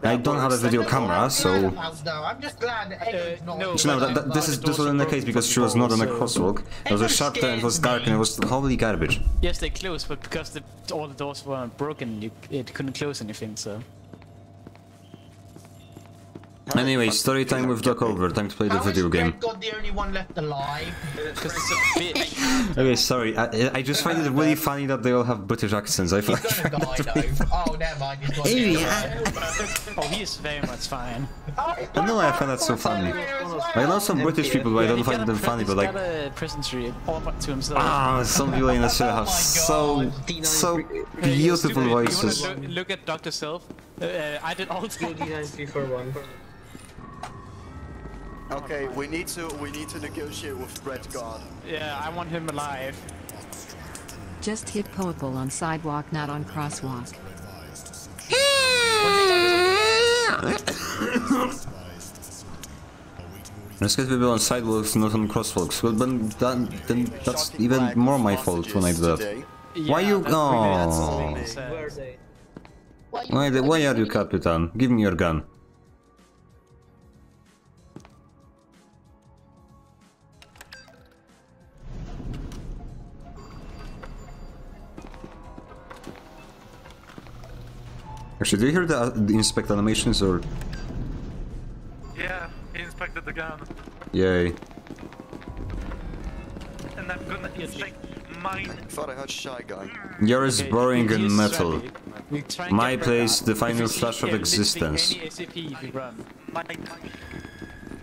I don't have a video camera, so I'm just glad that Eddie's uh, not. so no, that, that, this is this wasn't the case because she was not on a crosswalk. There was a sharp turn, it was dark, and it was holy garbage. Yes, they closed, but because the, all the doors were broken, you, it couldn't close anything, so... Anyway, story time with Doc over. Time to play the video game. God, the only one left alive. Because it's a bitch. Okay, sorry. I, I just find it really funny that they all have British accents. I find oh, never mind. He's got oh, he is very much fine. I don't know why I find that so funny. I know some British people, but I don't find them funny. But like, He's got a prison to himself. ah, some people in Australia have so so beautiful voices. look, look at Dr. Self? Uh, uh, I did all the Okay, we need to we need to negotiate with Brett God. Yeah, I want him alive. Just hit Popol on sidewalk, not on crosswalk. Let's get people on sidewalks, not on crosswalks. Well, then, then, then that's even more my fault when I do that. Why you? Oh. Why, the- why are you, Capitan? Give me your gun. Actually, do you hear the, uh, the inspect animations or? Yeah, he inspected the gun. Yay. And I'm gonna inspect mine. Thought I heard Shy Guy. Yours Okay, boring we and metal. strategy. We try and My place, the final If flash of existence. Any SCP, we run. Mine, mine.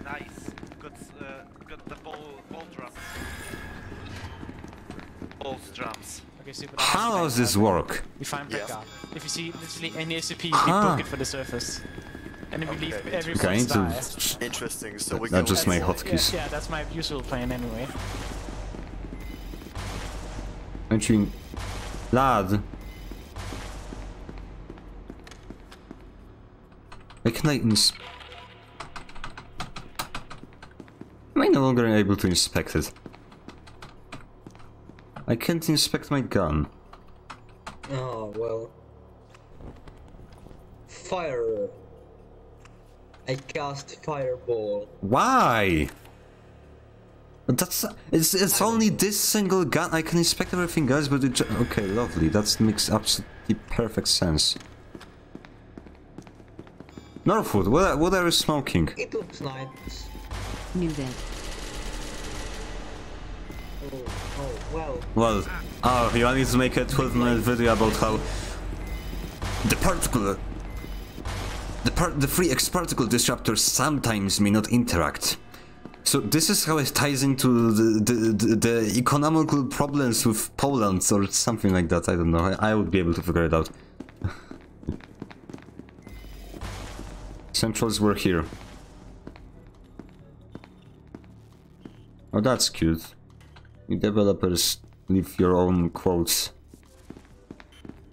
Nice. Got, uh, got the ball, ball drums. Balls drums. Okay, super. How does this work? We find Red Dot. If you see literally any SCP, we Ah. book it for the surface. And then we leave Okay, every Okay, I need die. to. Interesting. So we Not just my hotkeys. Yeah, yeah, that's my usual plan anyway. Actually, lad. Why can I ins- Am I no longer able to inspect it? I can't inspect my gun. Oh, well. Fire. I cast fireball. Why? That's it's it's only this single gun. I can inspect everything else, but it okay, lovely. That makes absolutely perfect sense. Northwood, what what are you smoking? It looks nice. New vid. Oh, well. Well, oh, you need to make a 12 minute video about how the particle, the part, the free X particle disruptors sometimes may not interact. So this is how it ties into the the, the, the economical problems with Poland or something like that. I don't know. I, I would be able to figure it out. Centrals were here. Oh, that's cute. You developers leave your own quotes.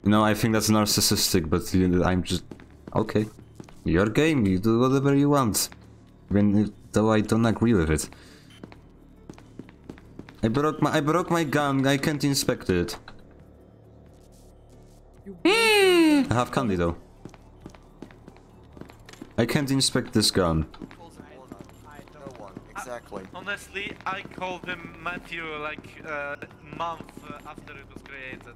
You know, I think that's narcissistic, but I'm just... Okay. Your game, you do whatever you want. Even though I don't agree with it. I broke my I broke my gun, I can't inspect it. Hmm. I have candy though. I can't inspect this gun. No one. Exactly. Honestly, I called him Matthew like a month uh, after it was created.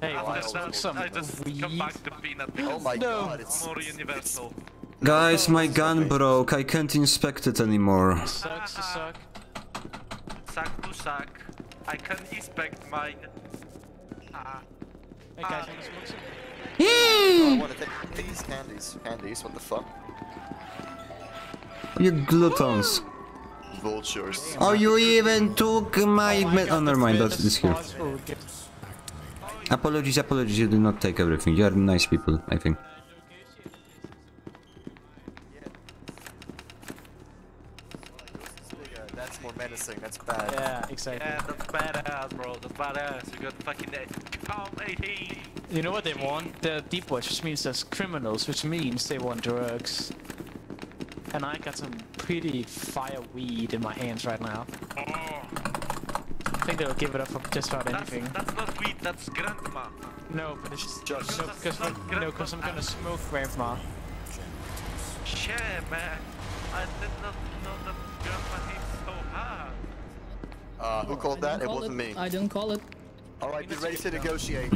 Hey, after wanna smoke that, some I just weed? come back to peanut because Oh my it's god, it's more universal. Guys, my gun broke, I can't inspect it anymore. Sucks to suck. Suck to suck. I can't inspect mine. Ah. Hey guys, wanna smoke? Oh, I want to take, take these candies. Candies, what the fuck? You gluttons. Vultures. Oh, you even took my... Oh me- Oh, never mind, that's this here. Apologies, apologies. You do not take everything. You are nice people, I think. That's more menacing. That's bad. Yeah, exactly. Yeah, that's badass, bro. That's badass. You got fucking calm 18. You know what they want? They're deep watch, which means there's criminals, which means they want drugs. And I got some pretty fire weed in my hands right now. I think they'll give it up for just about anything. That's not weed, that's grandma. No, but it's just no, because I'm, no, because I'm gonna smoke grandma. Shit, man. I did not know that grandma hits so hard. Uh, who called that? It wasn't me. I didn't call it. All right, be ready to negotiate.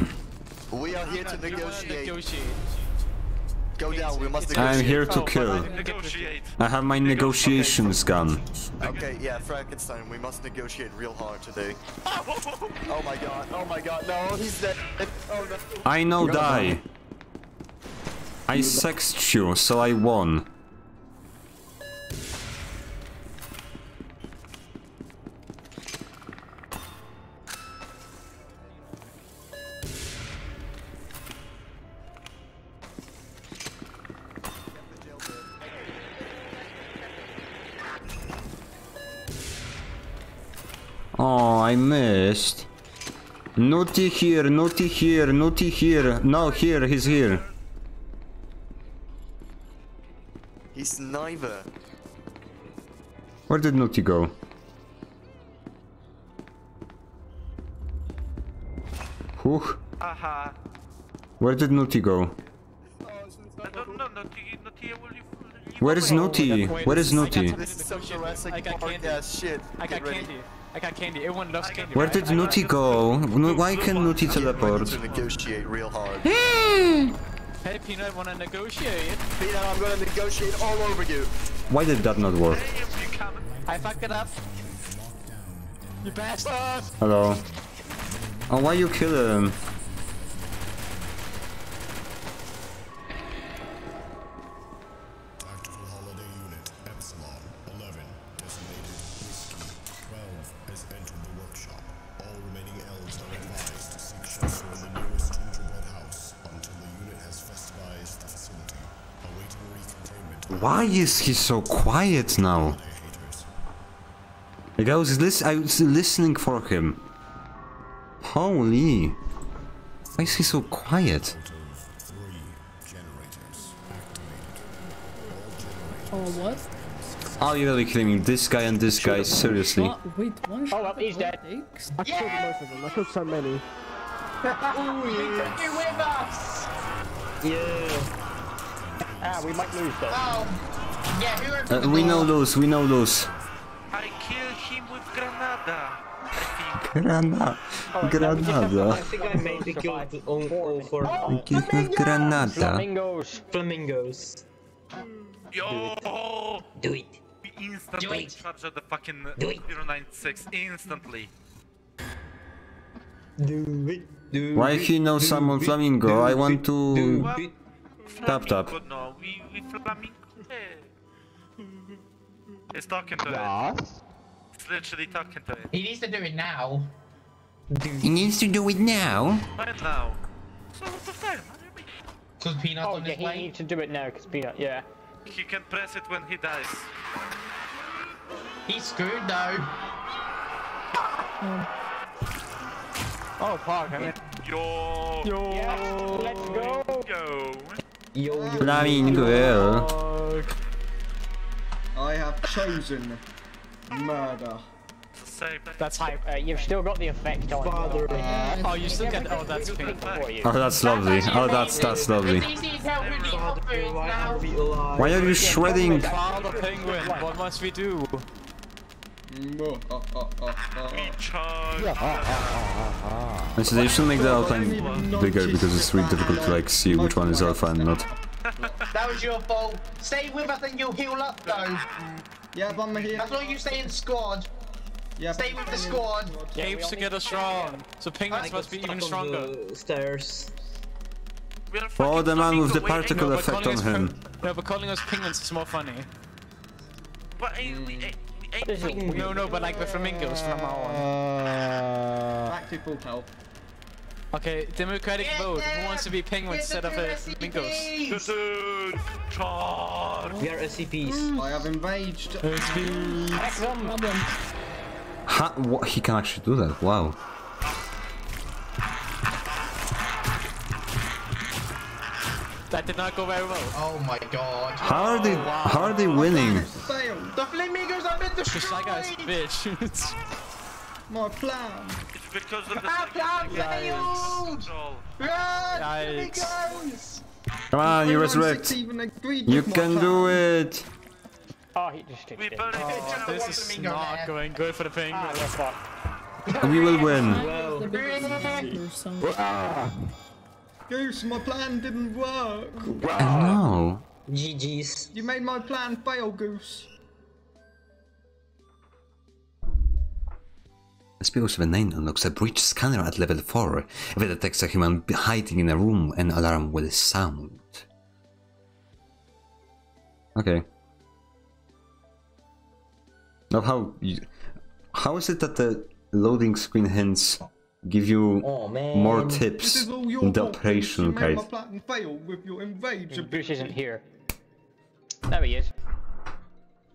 We are here to negotiate. Go down. We must negotiate. I'm here to oh, kill. Negotiate. I have my negotiations gun. Okay, yeah, Frankenstein, we must negotiate real hard today. Oh my god, oh my god, no, he's dead. Oh no. I know die. I sexed you, so I won. Oh, I missed. Naughty here, naughty here, naughty here. No, here, he's here. He's neither. Where did Naughty go? Whew. Aha. Where did Naughty go? I don't know, not not. Will you? Where is Naughty? Where is Naughty? This is some Jurassic Park ass shit. I got candy. I got candy. Everyone loves candy. Where right? did I got- Naughty go? No, Why can Naughty Get ready teleport? to negotiate real hard. Hmm. Hey, Peanut, wanna negotiate? Peanut, I'm gonna negotiate all over you. Why did that not work? I fucked it up. You bastard! Hello. Oh, why you kill him? Why is he so quiet now? Like I was, lis I was listening for him. Holy. Why is he so quiet? Oh, what? Oh, you're really kidding me. This guy and this guy, seriously. Oh, wait, one shot. Oh, well, he's dead. Takes? I killed most of them. I killed so many. Ooh, you took it with us! Yeah. Ah, we might lose though. Oh, yeah, who opened Uh, we know those, we know those. I killed him with granada. Granada. I Granada. think I mainly killed all, all four. I killed with Granada. Flamingos. Flamingos. Yo! Do it. We instantly charged the fucking 096 instantly. Do it. Do Why he know someone flamingo? I want to tap tap. No, we we flamingo. It's talking to it. It's literally talking to it. He needs to do it now. He needs to do it now. Right now. So what's the time? Because Peanut Oh on yeah, his he way. needs to do it now because Peanut. Yeah. He can press it when he dies. He's screwed though. Oh, fuck. I mean, Yo! Yo! Yes, let's go! Go! Yo, yo. Flamingo. I have chosen murder. That's hype. Uh, you've still got the effect on. Father. Uh, Oh, you still get. Oh, that's pink. for you. Oh, that's lovely. Oh, that's that's lovely. It's easy to tell who the other is now. Why are you shredding? Father Penguin, what must we do? And so they should make the outline bigger because it's really difficult to like see which one is alpha and not. That was your fault. Stay with us and you'll heal up though. Yeah, but I'm here. That's why you stay in squad. Yeah, Stay with the squad. Apes together strong, so penguins must be even stronger. Stairs. Oh, the man with the particle No, but effect calling on him. No, but calling us penguins is more funny. But I, we, I, we ain't No, no, but like the flamingos from now on. Uh. Back to full health. Okay, democratic vote. Who wants to be penguins instead of uh, a flamingos? Listen, charge. We are SCPs. Mm. I have enraged. Problem. Ha what? He can actually do that. Wow. That did not go very well. Oh my god. How oh, are they? How are they winning? Failed. The flamingos have been This guy guy's destroyed! bitch. My plan. It's because of the Our plan failed! Run, Yikes. flamingos! Come on, you resurrect. You can plan. do it. Oh, he just takes We it. Oh, this is flamingo not there. going good for the penguins. Ah, we will win. The big or something. Goose, my plan didn't work. No. GG's. You made my plan fail, Goose. SCP-079 unlocks a breach scanner at level 4. If it detects a human hiding in a room, an alarm will sound. Okay. Now how... You, how is it that the loading screen hints give you Oh, more tips is all in the fault, Goose. operational You made guide? fail with your enrage Bruce isn't here. There he is.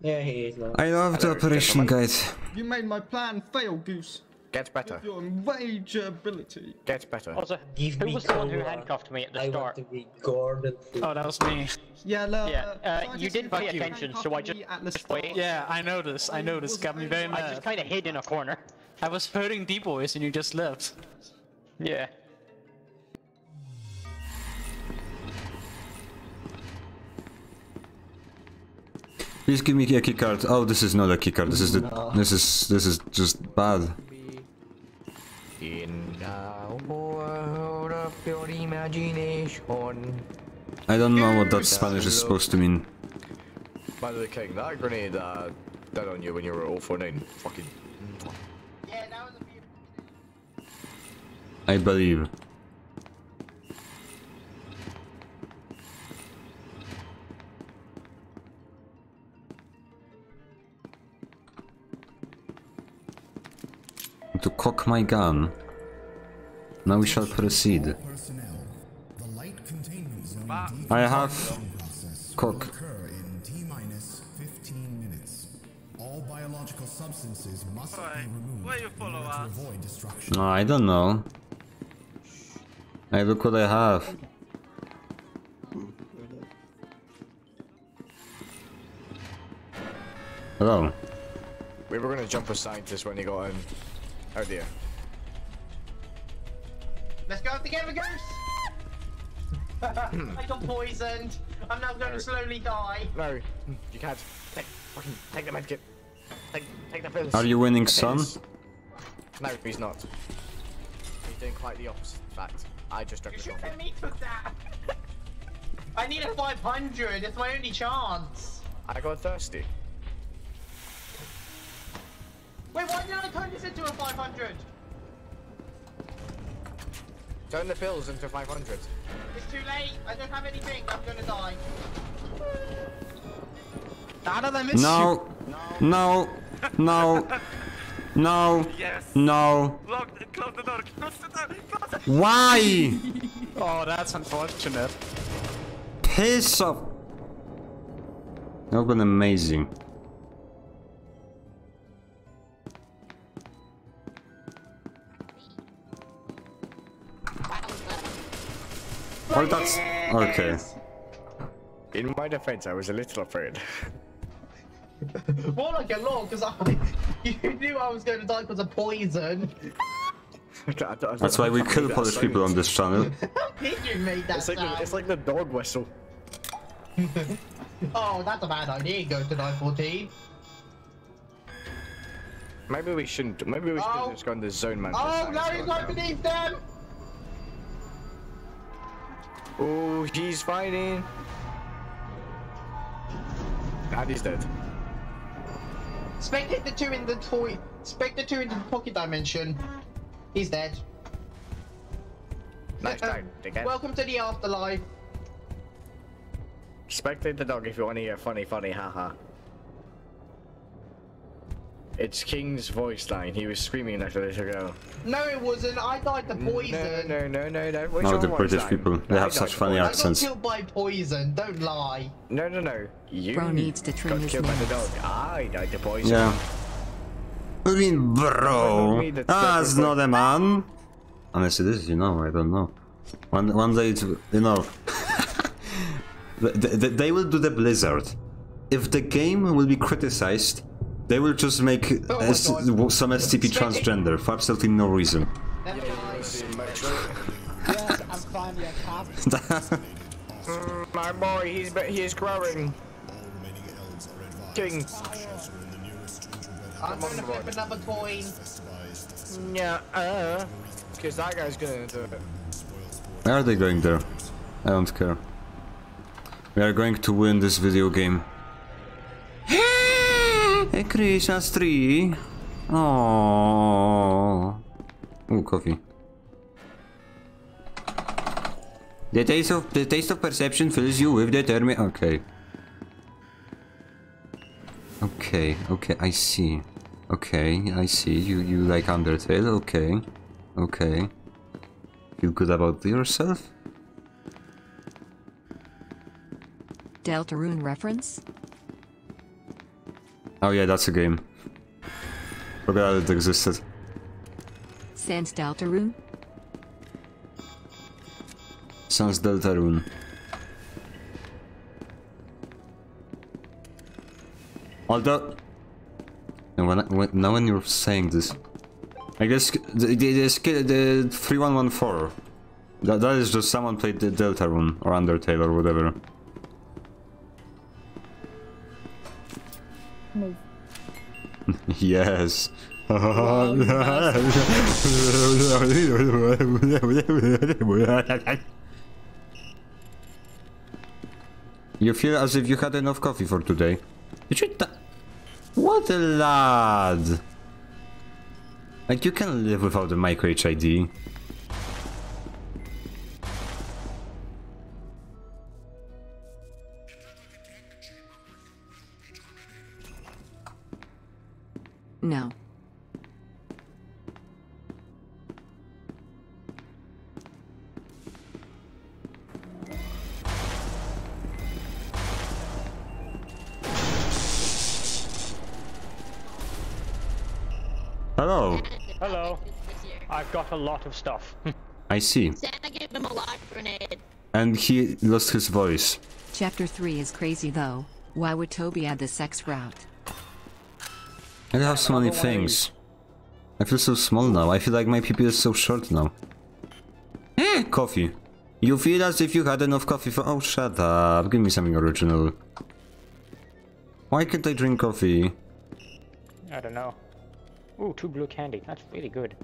Yeah, he is now. I love the operation gentlemen. guide. You made my plan fail, Goose. Gets better. With your enrage ability. Gets better. Also, Give who me was the one who handcuffed me at the I start? want to be Gordon. Oh, that was me. Yeah, la, Yeah, uh, scientists you didn't pay attention, so I just- handcuffed me at the just wait. Yeah, I noticed. I noticed. Got me very mad. I mad. just kind of hid in a corner. I was hurting D boys and you just left. Yeah. Please give me a keycard. Oh, this is not a keycard. This is the. This is this is just bad. In the world of your imagination. I don't know what that Spanish is supposed to mean. By the king, that grenade uh, dead on you when you were 049. Fucking. I believe. To cock my gun. Now we shall proceed. Personnel. The light containment zone I have process cock. will occur in T minus 15 minutes. All biological substances must be removed where you follow to us? avoid destruction. No, I don't know. Hey, look what I have. Hello. We were gonna jump a scientist when he got in. Oh dear. Let's go together, Goose! Hmm. I got poisoned. I'm now going to slowly die. No, you can't. Take, fucking, take the medkit. Take, take the pills. Are you winning, son? No, he's not. He's doing quite the opposite. In fact, I just drank You the should coffee. let me took that. I need a 500. It's my only chance. I got thirsty. Wait, why did I turn this into a 500? Turn the pills into 500. It's too late. I don't have anything. I'm gonna die. How did I miss No. No. No. No. Yes. No. Lock, close the door. Close the door. Close the Why? Oh, that's unfortunate. Piss off. That would been amazing. Or that's okay. In my defense, I was a little afraid. More like a lot, because I, you knew I was going to die because of poison. That's why we kill Polish people on this channel. Did you make that It's like, the, it's like the dog whistle. Oh, that's a bad idea. Go to 914. Maybe we shouldn't. Maybe we should Oh. have just gone to zone man. Oh, science no, he's right right beneath them. Oh, he's fighting. And he's dead. Spectate the two in the toy. Spectate two into the pocket dimension. He's dead. Nice Uh, try, dickhead. Welcome to the afterlife. Spectate the dog if you want to hear funny, funny, haha. It's King's voice line. He was screaming like a little girl. No, it wasn't. I died to poison. No, no, no, no, no. What's No, the British line? people, they I have such funny poison. I got accents. killed by poison. Don't lie. No, no, no. You Bro needs to trim got his killed by the dog. I died to poison. Yeah. What do you mean, bro? me that Ah, it's not a man. Unless it is, you know, I don't know. One, one day, it, you know. Th- th- th- they will do the Blizzard. If the game will be criticized, they will just make Oh S- God. some SCP transgender for absolutely no reason. Yeah, I'm finally a cop. My boy, he's be- he is growing. King. I'm gonna flip another coin. Yeah, uh, because that guy's gonna do it. Where are they going there? I don't care. We are going to win this video game. A Christmas tree. Oh. Ooh, coffee. The taste of the taste of perception fills you with determin. Okay. Okay. Okay. I see. Okay. I see. You you like Undertale. Okay. Okay. Feel good about yourself. Deltarune reference? Oh yeah, that's a game. Forgot it existed. Sans Deltarune? Sans Deltarune. Although, and when, I- when now when you're saying this, I guess the the, the, skill- the three one one four. That that is just someone played the Delta Deltarune or Undertale or whatever. yes. you feel as if you had enough coffee for today. Did you a lad! Like you can live without the micro HID. Lot of stuff. I see. Santa gave him a live grenade. And he lost his voice. Chapter 3 is crazy though. Why would Toby add the sex route? I have so many things. I feel so small now. I feel like my PP is so short now. Eh, coffee. You feel as if you had enough coffee for- Oh, shut up. Give me something original. Why can't I drink coffee? I don't know. Ooh, two blue candy. That's really good.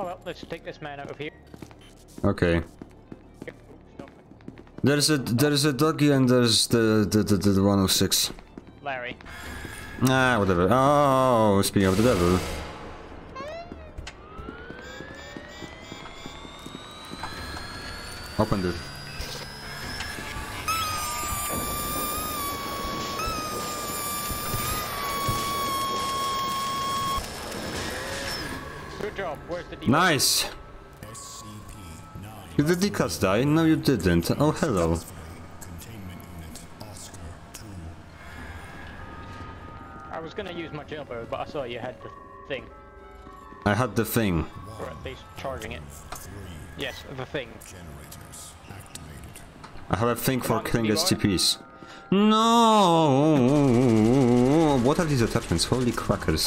Oh well, let's take this man out of here. Okay. There's a there's a doggy and there's the the the, the 106. Larry. Ah, whatever. Oh, speaking of the devil. Open it. Nice. Did the decals die? No, you didn't. Oh, hello. I was gonna use my jailbird, but I saw you had the thing. I had the thing. Or at least charging it. Yes, the thing. I have a thing for killing SCPs. No! What are these attachments? Holy crackers.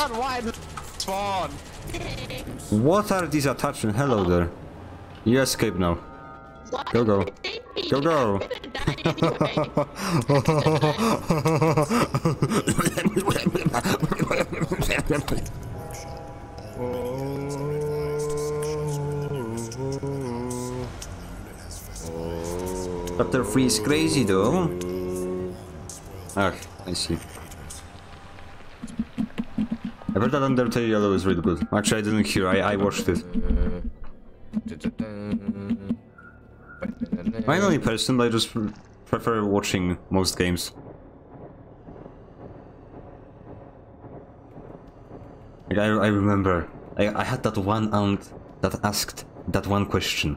Spawn? What are these attachments? Hello there. You escape now. Go go. Go go. Chapter 3 is crazy though. Ah, I see. I heard that Undertale Yellow is really good. Actually, I didn't hear, I, I watched it. I'm only person, I just prefer watching most games. Like I, I remember, I, I had that one aunt that asked that one question.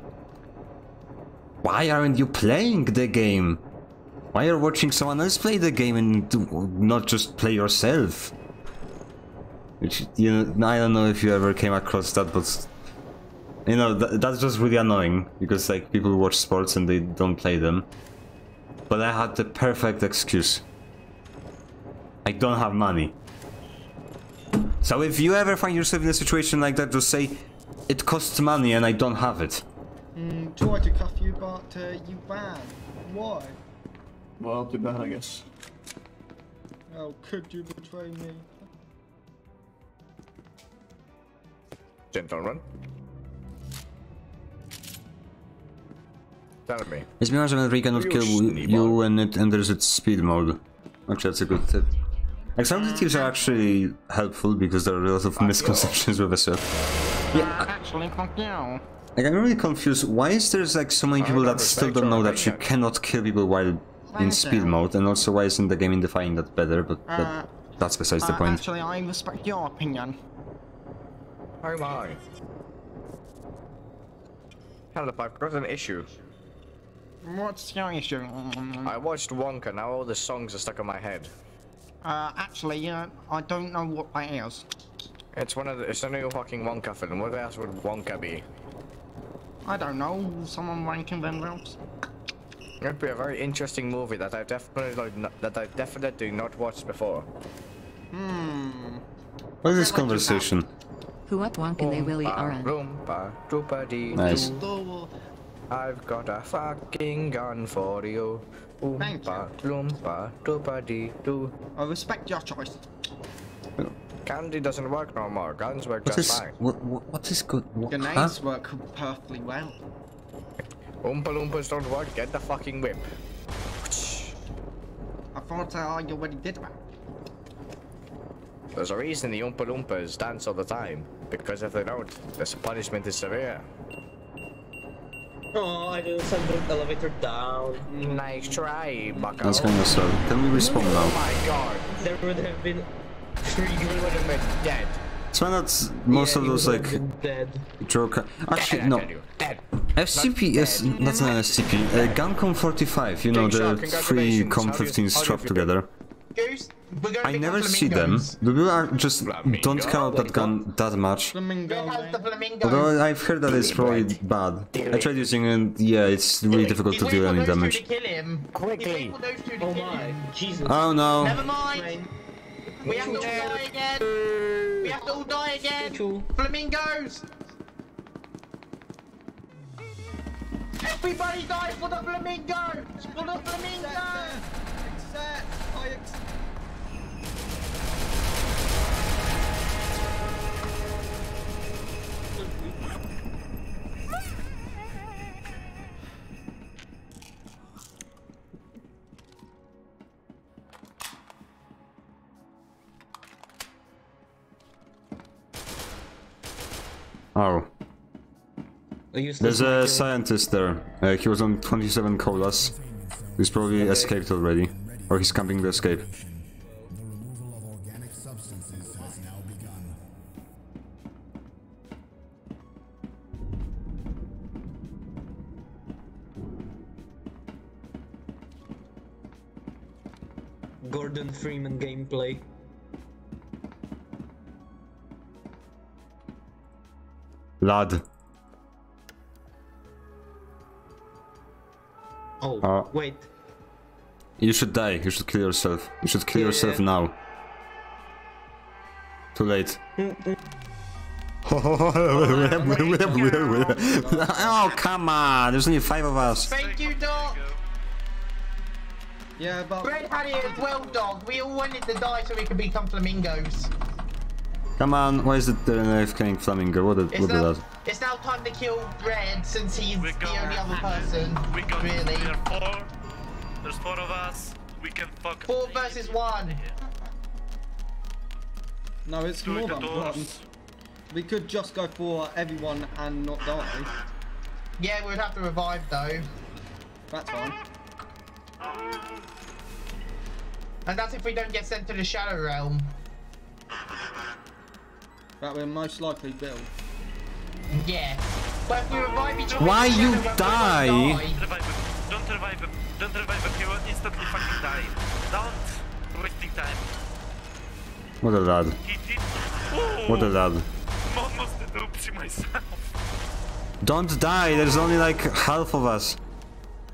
Why aren't you playing the game? Why are you watching someone else play the game and not just play yourself? Which, you know, I don't know if you ever came across that, but you know, th that's just really annoying because like people watch sports and they don't play them. But I had the perfect excuse. I don't have money. So if you ever find yourself in a situation like that, just say, it costs money and I don't have it. Mm, tried to cuff you, but uh, you banned. Why? Well, too bad, I guess. How could you betray me? Gentlemen. Tell me. It's because Ray cannot kill you when it enters its speed mode. Actually, that's a good tip. Like, some tips are actually helpful because there are a lot of misconceptions with SF. Yeah, Actually, fuck you. like, I'm really confused. Why is there like so many people that still don't know that you cannot kill people while in speed mode? And also, why isn't the game defining that better? But Uh, that, that's besides the Uh, point. Actually, I respect your opinion. Oh my. Caleb, I've got an issue. What's your issue? I watched Wonka, now all the songs are stuck in my head. Uh, actually, uh, I don't know what that is. It's one of the, it's a new fucking Wonka film. What else would Wonka be? I don't know. Someone ranking themselves. It'd be a very interesting movie that I've definitely not, that I've definitely not watched before. Hmm. What is this conversation? Nice. doo. I've got a fucking gun for you. Oompa, loompa, doopa dee doo. I respect your choice. Candy doesn't work no more. Guns work What just is fine. what, what, what is good? What, Grenades huh? work perfectly well. Oompa loompas don't work. Get the fucking whip. I thought uh, you already did that. There's a reason the Oompa Loompas dance all the time. Because if they don't, the punishment is severe. Oh, I just sent the elevator down. Nice try, bucko. That's kind of sad. Can we respawn now? Oh now? my god. There would have been three He would have been dead. So not most Yeah, of those like have dead. joke. Actually, Dead, no. tell you. Dead. SCP, yes, that's not an SCP. Uh, Guncom 45, you know, Big shot, the three. Com How 15s how do you strapped feel? together. Goose, I never become see them. flamingos. The people are just don't care about that gun that much. Flamingo. How's the flamingo? Although I've heard that it's probably bad. I tried using it, yeah, it's really difficult to do any damage. to kill him. Quickly. Those two to Oh my. Jesus. Oh no. Never mind. We have to all die again. We have to all die again. Flamingos. Everybody die for the flamingos. For the flamingos. Accept. I. Oh. There's a scientist there. Uh, he was on 27 colas. He's probably escaped already. Or he's camping the escape. Gordon Freeman gameplay. Lad. Oh, Uh, wait. You should die. You should kill yourself. You should kill Yeah, yourself yeah. now. Too late. oh, come on. There's only five of us. Thank you, Doc. Yeah, but Red had it as well, dog. We all wanted to die so we could become flamingos. Come on. Why is it the knife killing flamingo? What did, It's what did that? it's now time to kill Red since he's the only other person. We got really. There are four. There's four of us. We can fuck. Four versus one. no, it's Through more than one. We could just go for everyone and not die. Yeah, we would have to revive though. That's fine. And that's if we don't get sent to the Shadow Realm. That will most likely Bill. Yeah. But if we revive each other, Why together you when we both die? Don't revive him. Don't revive him. Don't revive him. He will instantly fucking die. Don't wasting time. What a lad. He did. Oh, What a lad. Almost did oopsie myself. Don't die, there's only like half of us.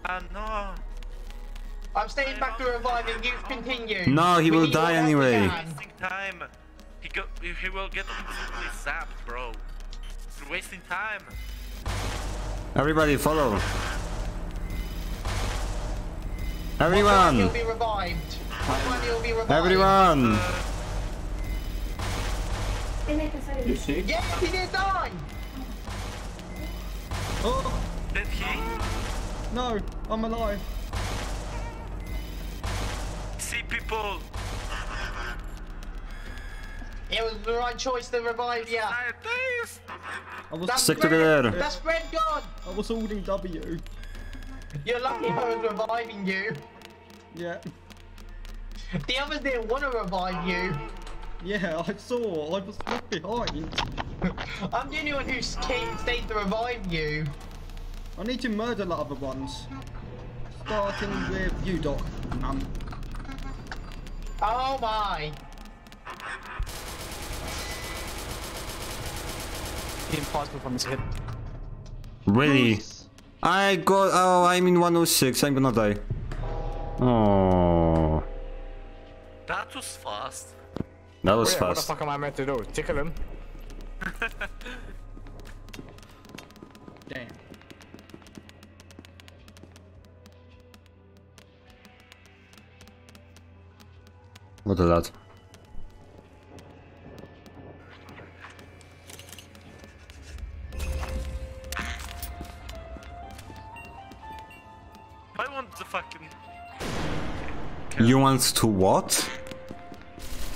Ah no. I'm staying back to reviving you. Continue. No, he We will need die anyway. Wasting time. He go. He will get instantly zapped, bro. You're wasting time. Everybody follow. One Everyone! You'll be revived. You'll be revived. Everyone! You see? Yes, he did die. Oh! Did he? No, I'm alive. See people. It was the right choice to revive you. I was That's Stick Fred. together. That's Fred God. I was holding W. You're lucky I was reviving you. Yeah. The others didn't want to revive you. Yeah, I saw. I was left behind. I'm the only one who came, stayed to revive you. I need to murder the other ones. Starting with you, Doc. Um, Oh my. Impossible for me to hit. Really? I got. Oh, I'm in 106. I'm gonna die. Oh, That was fast. that was Wait, What the fuck am I meant to do? Tickle him? damn. What a lad. I want the fucking. You want to what?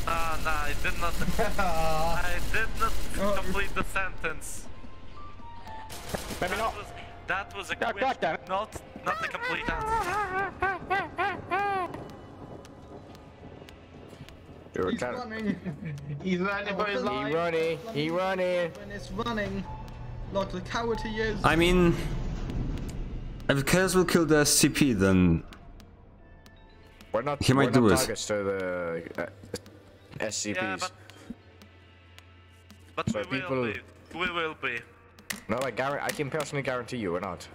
Ah, nah, I did not. I did not complete the sentence. Maybe not. Was, that was a God, question, God damn it. not not a complete answer. You're He's running. He's running for his He running, he running. When it's running, like the coward he is. I mean, if Chaos will kill the SCP, then We're not, He might do it. targets to the uh, SCPs. Yeah, but but So we people- will be. We will be. No, I guarantee. I can personally guarantee you we're not.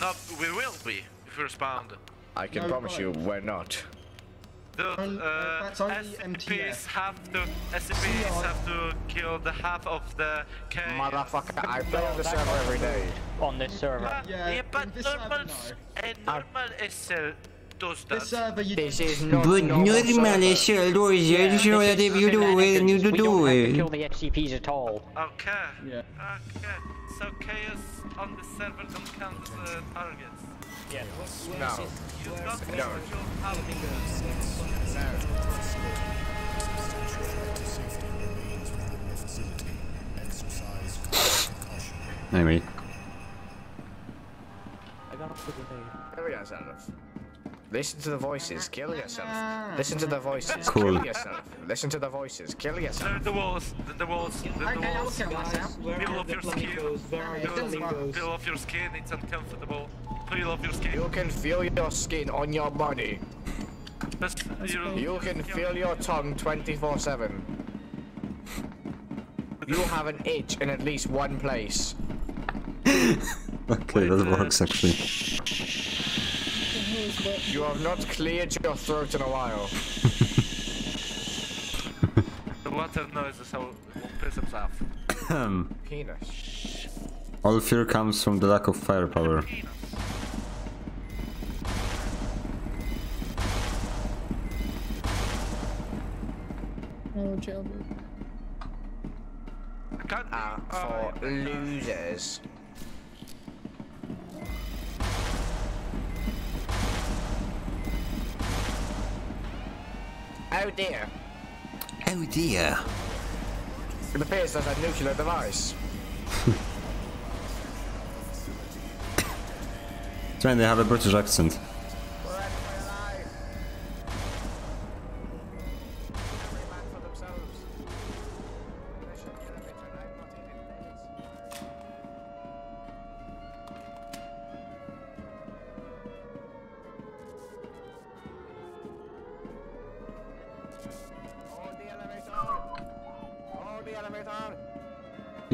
No, we will be if we respond. I can No, promise you we're not. The Only- uh, SCPs MTF. have to SCPs have to kill the half of the chaos. Motherfucker, I play on the server every day. On this server. Yeah, Yeah, in but normal, a normal SL does. This server, you This is not But normal normal server. SLOs, you just know that if you do it, and you do we do don't have to kill it. the SCPs at all. Okay. Yeah. Okay. So chaos on the server don't count as uh, targets. Yeah. No. You got No. your. Anyway, I got off the grenade. Kill yourself. Listen to the voices. Kill yourself. Listen to the voices. Cool. Kill yourself. Listen to the voices. Kill yourself. The, the walls, the, the walls, the, the Okay, I'll walls. kill myself. Peel off your skin. Peel, peel off your skin, it's uncomfortable. Peel off your skin. You can feel your skin on your body. You, You can feel your tongue 24 7. You have an itch in at least one place. okay, that works actually. You have not cleared your throat in a while. the water noises will will piss us off. Um, Penis. All fear comes from the lack of firepower. Oh, jailbird. Ah, for losers. Oh dear. Oh dear. It appears there's a nuclear device. Trying they have a British accent.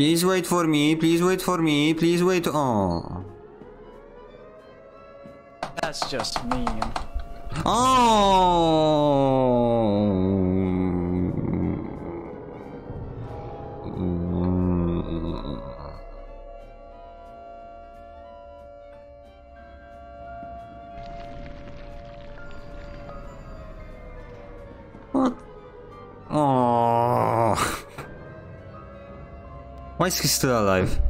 Please wait for me, please wait for me, please wait. Oh. That's just mean. Oh. Why is he still alive?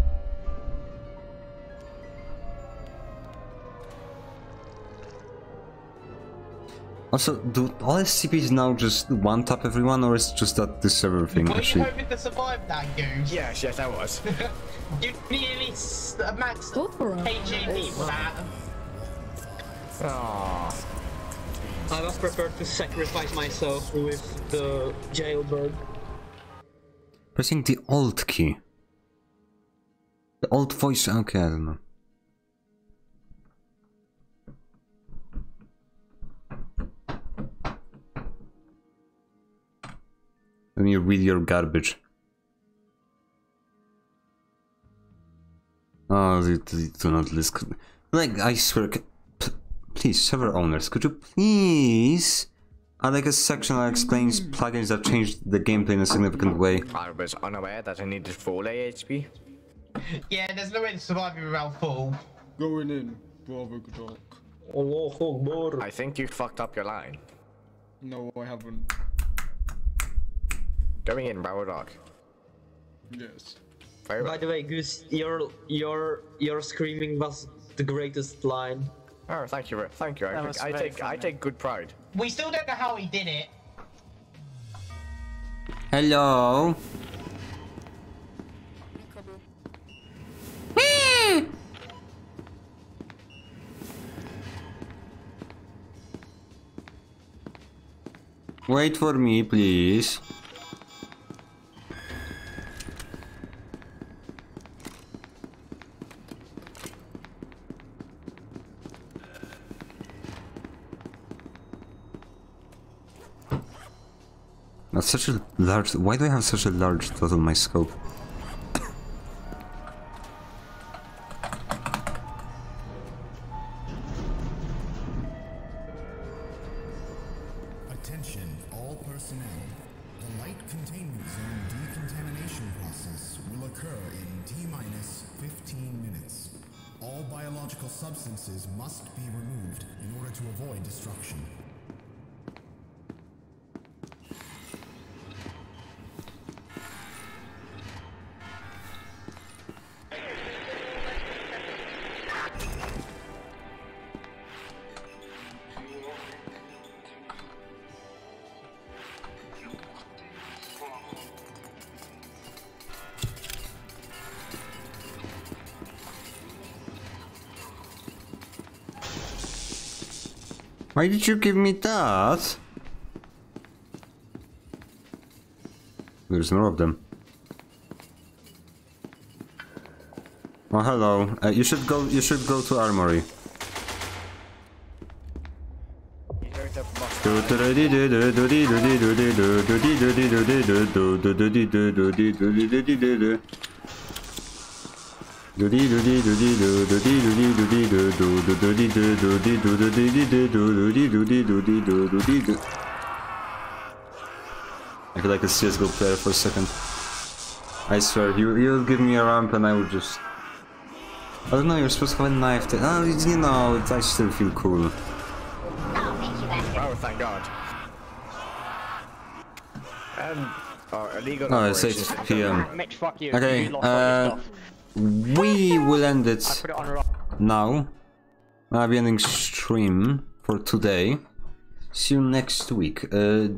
Also, do all SCPs now just one tap everyone, or is it just that this server thing Were you hoping to survive that, Goose? Yes, yes, I was. you nearly s- uh, maxed KGB for that. Aww. I was prepared to sacrifice myself with the jailbird. Pressing the Alt key. The Alt voice. Okay, I don't know. Let me read your garbage. Oh, they, they do not list. Like, I swear. Please, server owners, could you please add like a section that explains plugins that changed the gameplay in a significant way? I was unaware that I needed full AHP. Yeah, there's no way to survive without full. Going in, Bravo Dark. I think you fucked up your line. No, I haven't. Going in, Bravo Dog. Yes. Very By the way, Goose, your your your screaming was the greatest line. Oh, thank you, thank you. I, think- I very take I take good pride. We still don't know how he did it. Hello? Wait for me, please. That's such a large. Why do I have such a large dot on my scope? Substances must be removed in order to avoid destruction. Why did you give me that? There's more of them. Oh, hello. Uh, you should go. You should go to armory. I feel like a CSGO player for a second. I swear, you, you'll give me a ramp and I would just... I don't know, you're supposed to have a knife to... Oh, you know, I still feel cool. Oh, thank God. And oh, illegal Oh, it's 8 p.m. Mitch, fuck you. Okay, You lost all your uh, stuff. We will end it it now. I'll be ending stream for today. See you next week. Uh,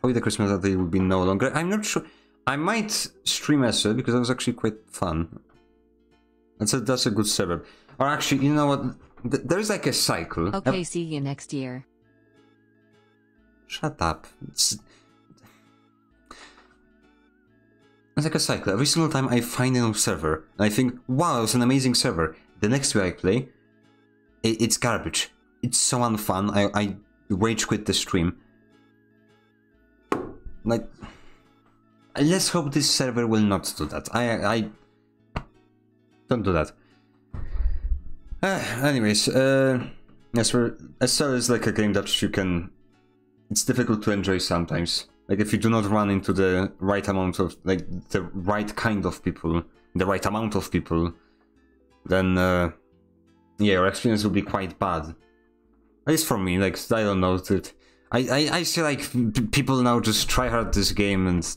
probably the Christmas update will be no longer. I'm not sure. I might stream as well because that was actually quite fun. That's a that's a good server. Or actually, you know what? Th- There's like a cycle. Okay, see you next year. Shut up. It's, it's like a cycle. Every single time I find a new server, and I think, wow, it's an amazing server. The next way I play, i it's garbage. It's so unfun. I, I rage quit the stream. Like, let's hope this server will not do that. I I don't do that. Uh, anyways, uh, yes, SL is like a game that you can. It's difficult to enjoy sometimes. Like if you do not run into the right amount of like the right kind of people, the right amount of people, then uh, yeah, your experience will be quite bad. At least for me, like I don't know that. I, I, I like people now just try hard this game and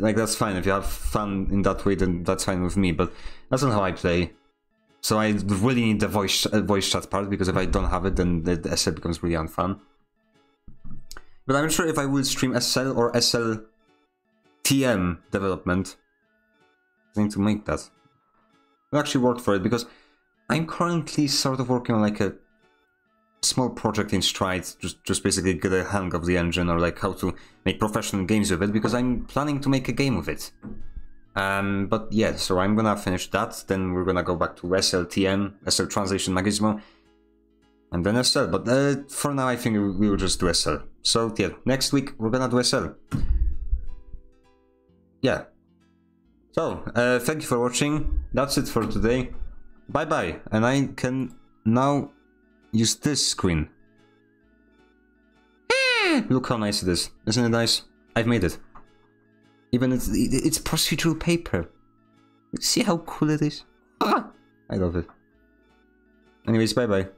like that's fine if you have fun in that way then that's fine with me but that's not how I play so I really need the voice uh, voice chat part because if I don't have it then the, SL becomes really unfun but I'm not sure if I will stream SL or SLTM development I need to make that I actually work for it because I'm currently sort of working on like a small project in Stride, just just basically get a hang of the engine or like how to make professional games with it because I'm planning to make a game of it. Um, but yeah, so I'm gonna finish that. Then we're gonna go back to SLTM, SL Translation Magismo, and then SL. But uh, for now, I think we will just do SL. So yeah, next week we're gonna do a sell. Yeah. So uh, thank you for watching. That's it for today. Bye bye, and I can now use this screen. Look how nice it is. Isn't it nice? I've made it. Even it's, it's procedural paper. See how cool it is? I love it. Anyways, bye bye.